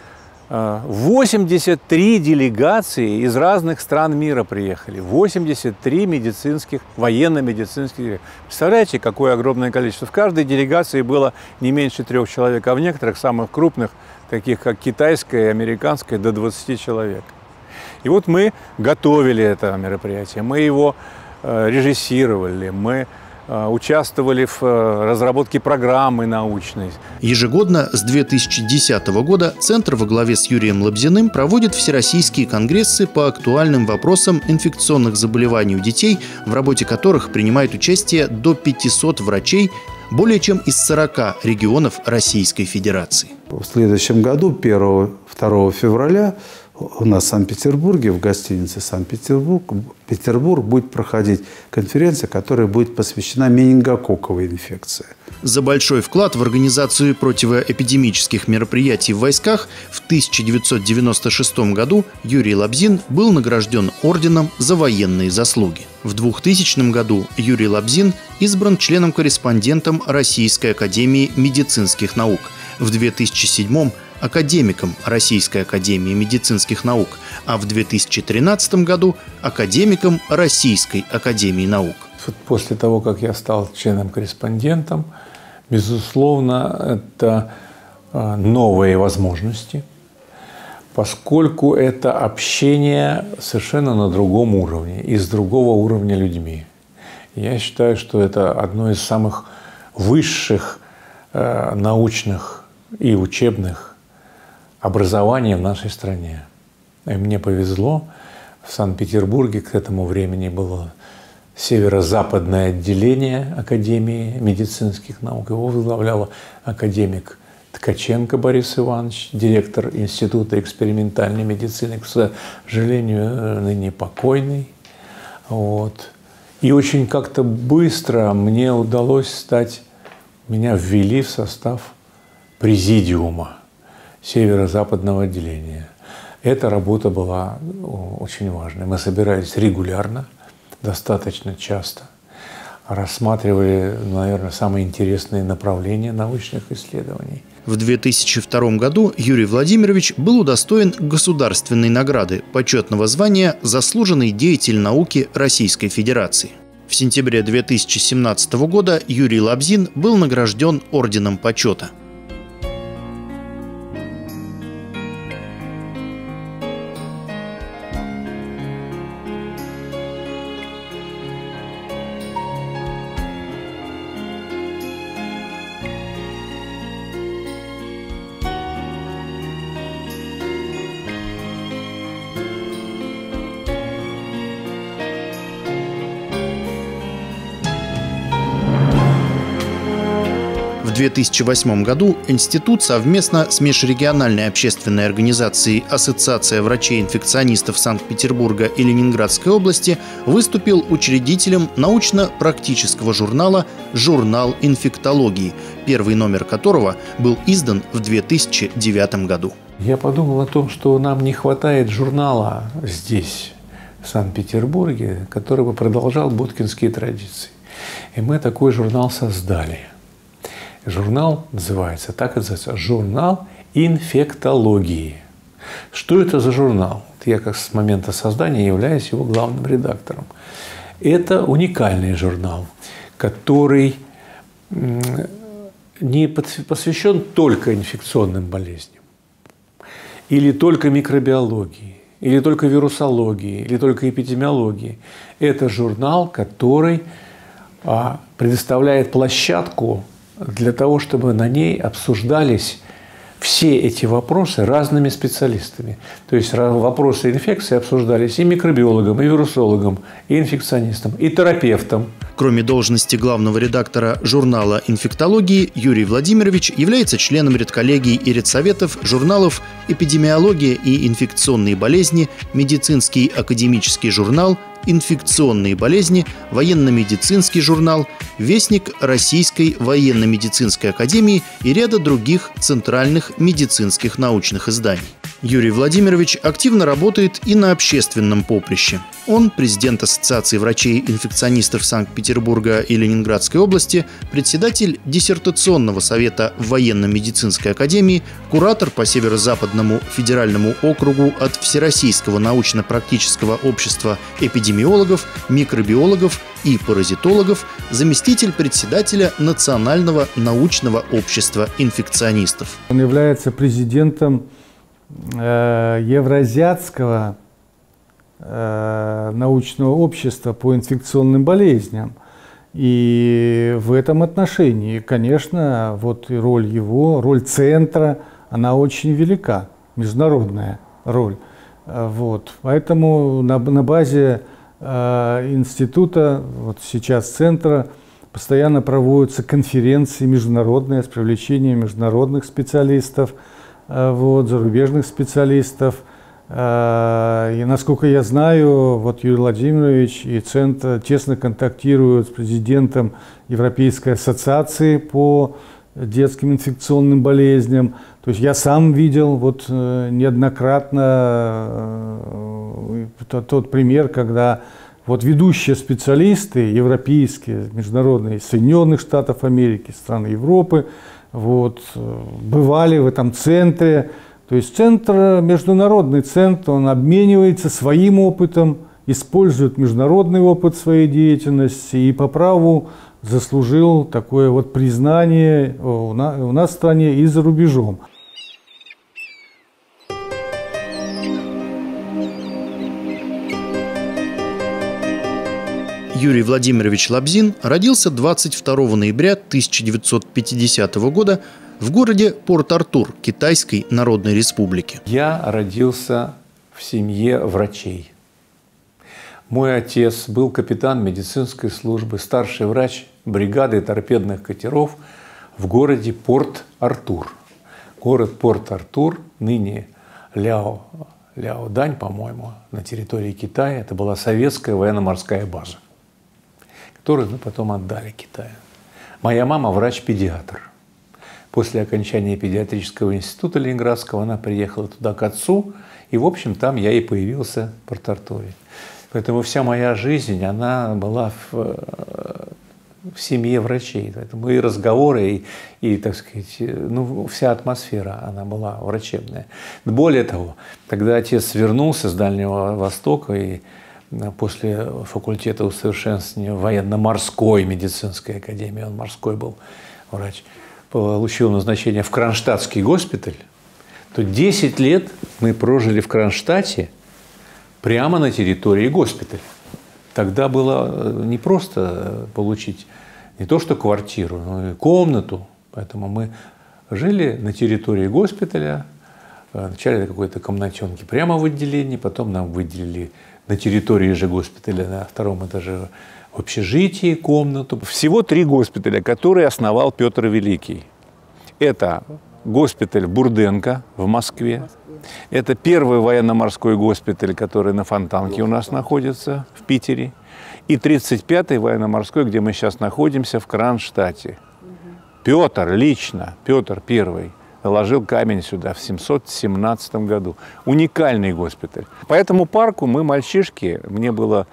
83 делегации из разных стран мира приехали. 83 медицинских, военно-медицинских. Представляете, какое огромное количество. В каждой делегации было не меньше трех человек, а в некоторых самых крупных, таких как китайская и американская, до 20 человек. И вот мы готовили это мероприятие, мы его э, режиссировали, мы участвовали в э, разработке программы научной. Ежегодно с 2010 года Центр во главе с Юрием Лобзиным проводит всероссийские конгрессы по актуальным вопросам инфекционных заболеваний у детей, в работе которых принимает участие до 500 врачей более чем из 40 регионов Российской Федерации. В следующем году, 1-2 февраля, у нас в Санкт-Петербурге, в гостинице Санкт-Петербург, Петербург будет проходить конференция, которая будет посвящена менингококковой инфекции. За большой вклад в организацию противоэпидемических мероприятий в войсках в 1996 году Юрий Лабзин был награжден орденом за военные заслуги. В 2000 году Юрий Лабзин избран членом-корреспондентом Российской академии медицинских наук. В 2007 академиком Российской академии медицинских наук, а в 2013 году академиком Российской академии наук. После того, как я стал членом-корреспондентом, безусловно, это а, новые возможности, поскольку это общение совершенно на другом уровне и с другого уровня людьми. Я считаю, что это одно из самых высших э, научных и учебных образования в нашей стране. И мне повезло, в Санкт-Петербурге к этому времени было северо-западное отделение Академии медицинских наук. Его возглавлял академик Ткаченко Борис Иванович, директор Института экспериментальной медицины, к сожалению, ныне покойный. Вот. И очень как-то быстро мне удалось стать, меня ввели в состав президиума северо-западного отделения. Эта работа была очень важной. Мы собирались регулярно, достаточно часто, рассматривали, наверное, самые интересные направления научных исследований. В 2002 году Юрий Владимирович был удостоен государственной награды почетного звания «Заслуженный деятель науки Российской Федерации». В сентябре 2017 года Юрий Лабзин был награжден Орденом Почета – 2008 году институт совместно с межрегиональной общественной организацией Ассоциация врачей-инфекционистов Санкт-Петербурга и Ленинградской области выступил учредителем научно-практического журнала «Журнал инфектологии», первый номер которого был издан в 2009 году. Я подумал о том, что нам не хватает журнала здесь, в Санкт-Петербурге, который бы продолжал будкинские традиции. И мы такой журнал создали – Журнал называется, так и называется, журнал инфектологии. Что это за журнал? Я как с момента создания являюсь его главным редактором. Это уникальный журнал, который не посвящен только инфекционным болезням, или только микробиологии, или только вирусологии, или только эпидемиологии. Это журнал, который а, предоставляет площадку для того, чтобы на ней обсуждались все эти вопросы разными специалистами. То есть вопросы инфекции обсуждались и микробиологом, и вирусологом, и инфекционистом, и терапевтом. Кроме должности главного редактора журнала «Инфектологии», Юрий Владимирович является членом редколлегии и редсоветов журналов «Эпидемиология и инфекционные болезни», «Медицинский академический журнал», инфекционные болезни, военно-медицинский журнал, вестник Российской военно-медицинской академии и ряда других центральных медицинских научных изданий. Юрий Владимирович активно работает и на общественном поприще. Он президент Ассоциации врачей-инфекционистов Санкт-Петербурга и Ленинградской области, председатель диссертационного совета военно-медицинской академии, куратор по Северо-Западному федеральному округу от Всероссийского научно-практического общества эпидемиологов, микробиологов и паразитологов, заместитель председателя Национального научного общества инфекционистов. Он является президентом Э, Евразиатского э, научного общества по инфекционным болезням. И в этом отношении, конечно, вот и роль его, роль центра, она очень велика, международная роль. Э, вот. Поэтому на, на базе э, института, вот сейчас центра, постоянно проводятся конференции международные с привлечением международных специалистов – вот, зарубежных специалистов. И насколько я знаю, вот Юрий Владимирович и Центр тесно контактируют с президентом Европейской ассоциации по детским инфекционным болезням. То есть я сам видел вот э, неоднократно э, тот пример, когда вот ведущие специалисты европейские, международные, Соединенных Штатов Америки, стран Европы, вот, э, бывали в этом центре. То есть центр, международный центр, он обменивается своим опытом, использует международный опыт своей деятельности и по праву заслужил такое вот признание у нас в стране и за рубежом. Юрий Владимирович Лабзин родился 22 ноября 1950 года в городе Порт-Артур Китайской Народной Республики. Я родился в семье врачей. Мой отец был капитан медицинской службы, старший врач бригады торпедных катеров в городе Порт-Артур. Город Порт-Артур, ныне Ляо, Ляо-Дань, по-моему, на территории Китая. Это была советская военно-морская база, которую мы потом отдали Китаю. Моя мама врач-педиатр. После окончания педиатрического института Ленинградского она приехала туда к отцу, и, в общем, там я и появился в Порт-Артуре. Поэтому вся моя жизнь, она была в, э, в семье врачей. Поэтому и разговоры, и, и, так сказать, ну, вся атмосфера, она была врачебная. Более того, когда отец вернулся с Дальнего Востока и э, после факультета усовершенствования военно-морской медицинской академии, он морской был врач, получил назначение в Кронштадтский госпиталь, то 10 лет мы прожили в Кронштадте – прямо на территории госпиталя. Тогда было э, не просто э, получить не то что квартиру, но и комнату. Поэтому мы жили на территории госпиталя, э, вначале на какой-то комнатенке прямо в отделении, потом нам выделили на территории же госпиталя на втором этаже в общежитии комнату. Всего три госпиталя, которые основал Петр Великий. Это госпиталь Бурденко в Москве, это первый военно-морской госпиталь, который на Фонтанке у нас находится в Питере. И 35-й военно-морской, где мы сейчас находимся, в Кронштадте. Петр лично, Петр первый, заложил камень сюда в 717 году. Уникальный госпиталь. По этому парку мы, мальчишки, мне было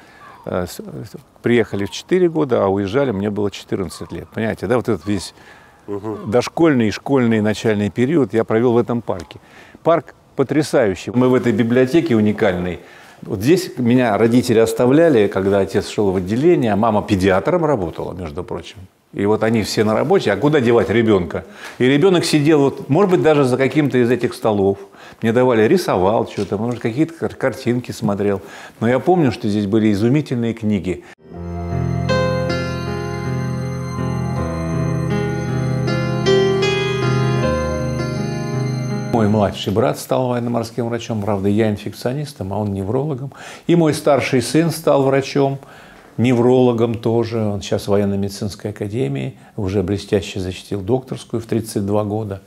э, приехали в 4 года, а уезжали мне было 14 лет. Понимаете, да, вот этот весь угу. дошкольный и школьный начальный период я провел в этом парке. Парк потрясающий. Мы в этой библиотеке уникальной. Вот здесь меня родители оставляли, когда отец шел в отделение, а мама педиатром работала, между прочим. И вот они все на работе, а куда девать ребенка? И ребенок сидел, вот, может быть, даже за каким-то из этих столов. Мне давали, рисовал что-то, может, какие-то картинки смотрел. Но я помню, что здесь были изумительные книги. Мой младший брат стал военно-морским врачом, правда, я инфекционистом, а он неврологом. И мой старший сын стал врачом, неврологом тоже. Он сейчас в военно-медицинской академии, уже блестяще защитил докторскую в 32 года.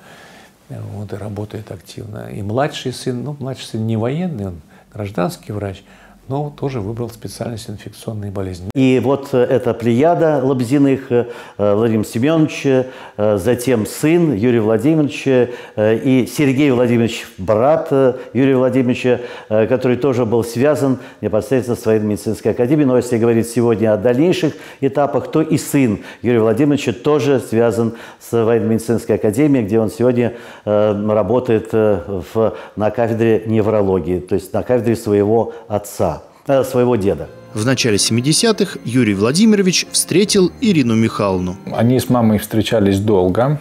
Вот, и работает активно. И младший сын, ну, младший сын не военный, он гражданский врач – но тоже выбрал специальность инфекционные болезни. И вот э, эта плеяда Лобзиных, э, Владимир Семенович, э, затем сын Юрия Владимировича и Сергей Владимирович, брат Юрия Владимировича, который тоже был связан непосредственно с военно-медицинской академией. Но если говорить сегодня о дальнейших этапах, то и сын Юрия Владимировича тоже связан с военно-медицинской академией, где он сегодня работает в, на кафедре неврологии, то есть на кафедре своего отца. Э, своего деда. В начале 70-х Юрий Владимирович встретил Ирину Михайловну. Они с мамой встречались долго.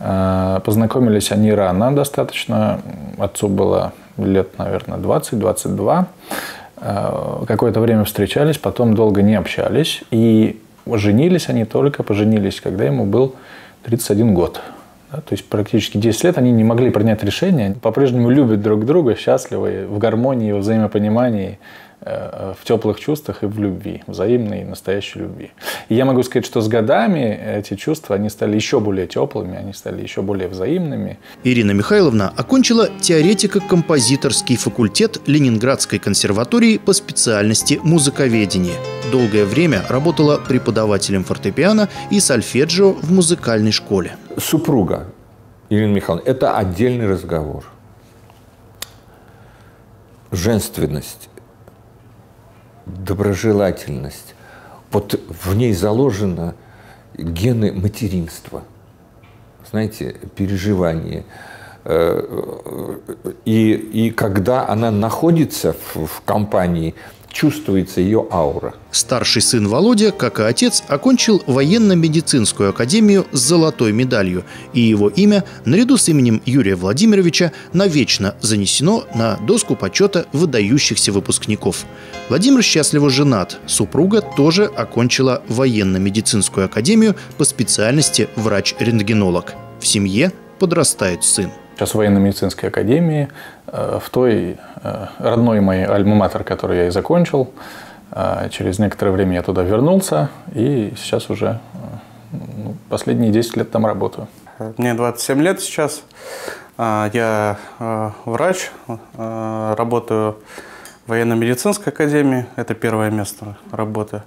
Э, познакомились они рано достаточно. Отцу было лет, наверное, 20-22. Э, какое-то время встречались, потом долго не общались. И женились они только, поженились, когда ему был 31 год. Да, то есть практически 10 лет они не могли принять решение. По-прежнему любят друг друга, счастливы, в гармонии, в взаимопонимании в теплых чувствах и в любви, взаимной настоящей любви. И я могу сказать, что с годами эти чувства, они стали еще более теплыми, они стали еще более взаимными. Ирина Михайловна окончила теоретико-композиторский факультет Ленинградской консерватории по специальности музыковедение. Долгое время работала преподавателем фортепиано и сольфеджио в музыкальной школе. Супруга Ирина Михайловна, это отдельный разговор. Женственность, доброжелательность. Вот в ней заложено гены материнства. Знаете, переживание. Э, И, и когда она находится в, в компании, чувствуется ее аура. Старший сын Володя, как и отец, окончил военно-медицинскую академию с золотой медалью, и его имя, наряду с именем Юрия Владимировича, навечно занесено на доску почета выдающихся выпускников. Владимир счастливо женат. Супруга тоже окончила военно-медицинскую академию по специальности врач-рентгенолог. В семье подрастает сын. Сейчас в военно-медицинской академии, э, в той родной моей альма-матер, которую я и закончил. Э, Через некоторое время я туда вернулся и сейчас уже ну, последние 10 лет там работаю. Мне 27 лет сейчас. А, Я э, врач, э, работаю в военно-медицинской академии. Это первое место работы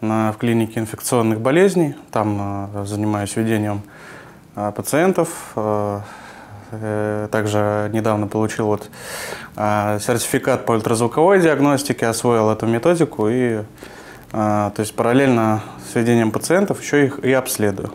в клинике инфекционных болезней. Там э, занимаюсь ведением э, пациентов. Э, Также недавно получил вот э, сертификат по ультразвуковой диагностике, освоил эту методику и э, то есть параллельно с ведением пациентов еще их и обследую.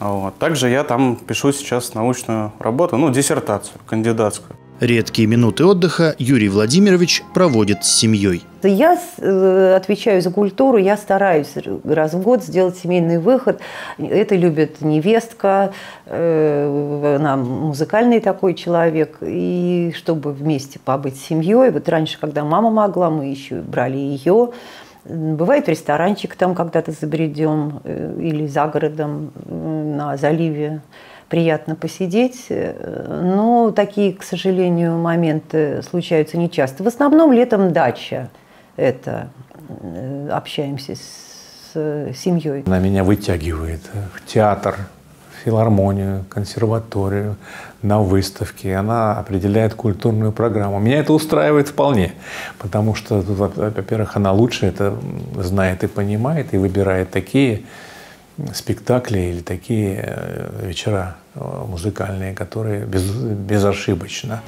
Вот. Также я там пишу сейчас научную работу, ну, диссертацию, кандидатскую. Редкие минуты отдыха Юрий Владимирович проводит с семьей. Я э, отвечаю за культуру, я стараюсь раз в год сделать семейный выход. Это любит невестка, э, она музыкальный такой человек. И чтобы вместе побыть с семьей, вот раньше, когда мама могла, мы еще брали ее. Бывает ресторанчик там когда-то забредем э, или за городом на заливе. Приятно посидеть, э, но такие, к сожалению, моменты случаются нечасто. В основном летом дача это э, общаемся с семьей. Она меня вытягивает в театр, в филармонию, консерваторию, на выставки. Она определяет культурную программу. Меня это устраивает вполне, потому что, во-первых, она лучше это знает и понимает, и выбирает такие спектакли или такие вечера музыкальные, которые без, безошибочно.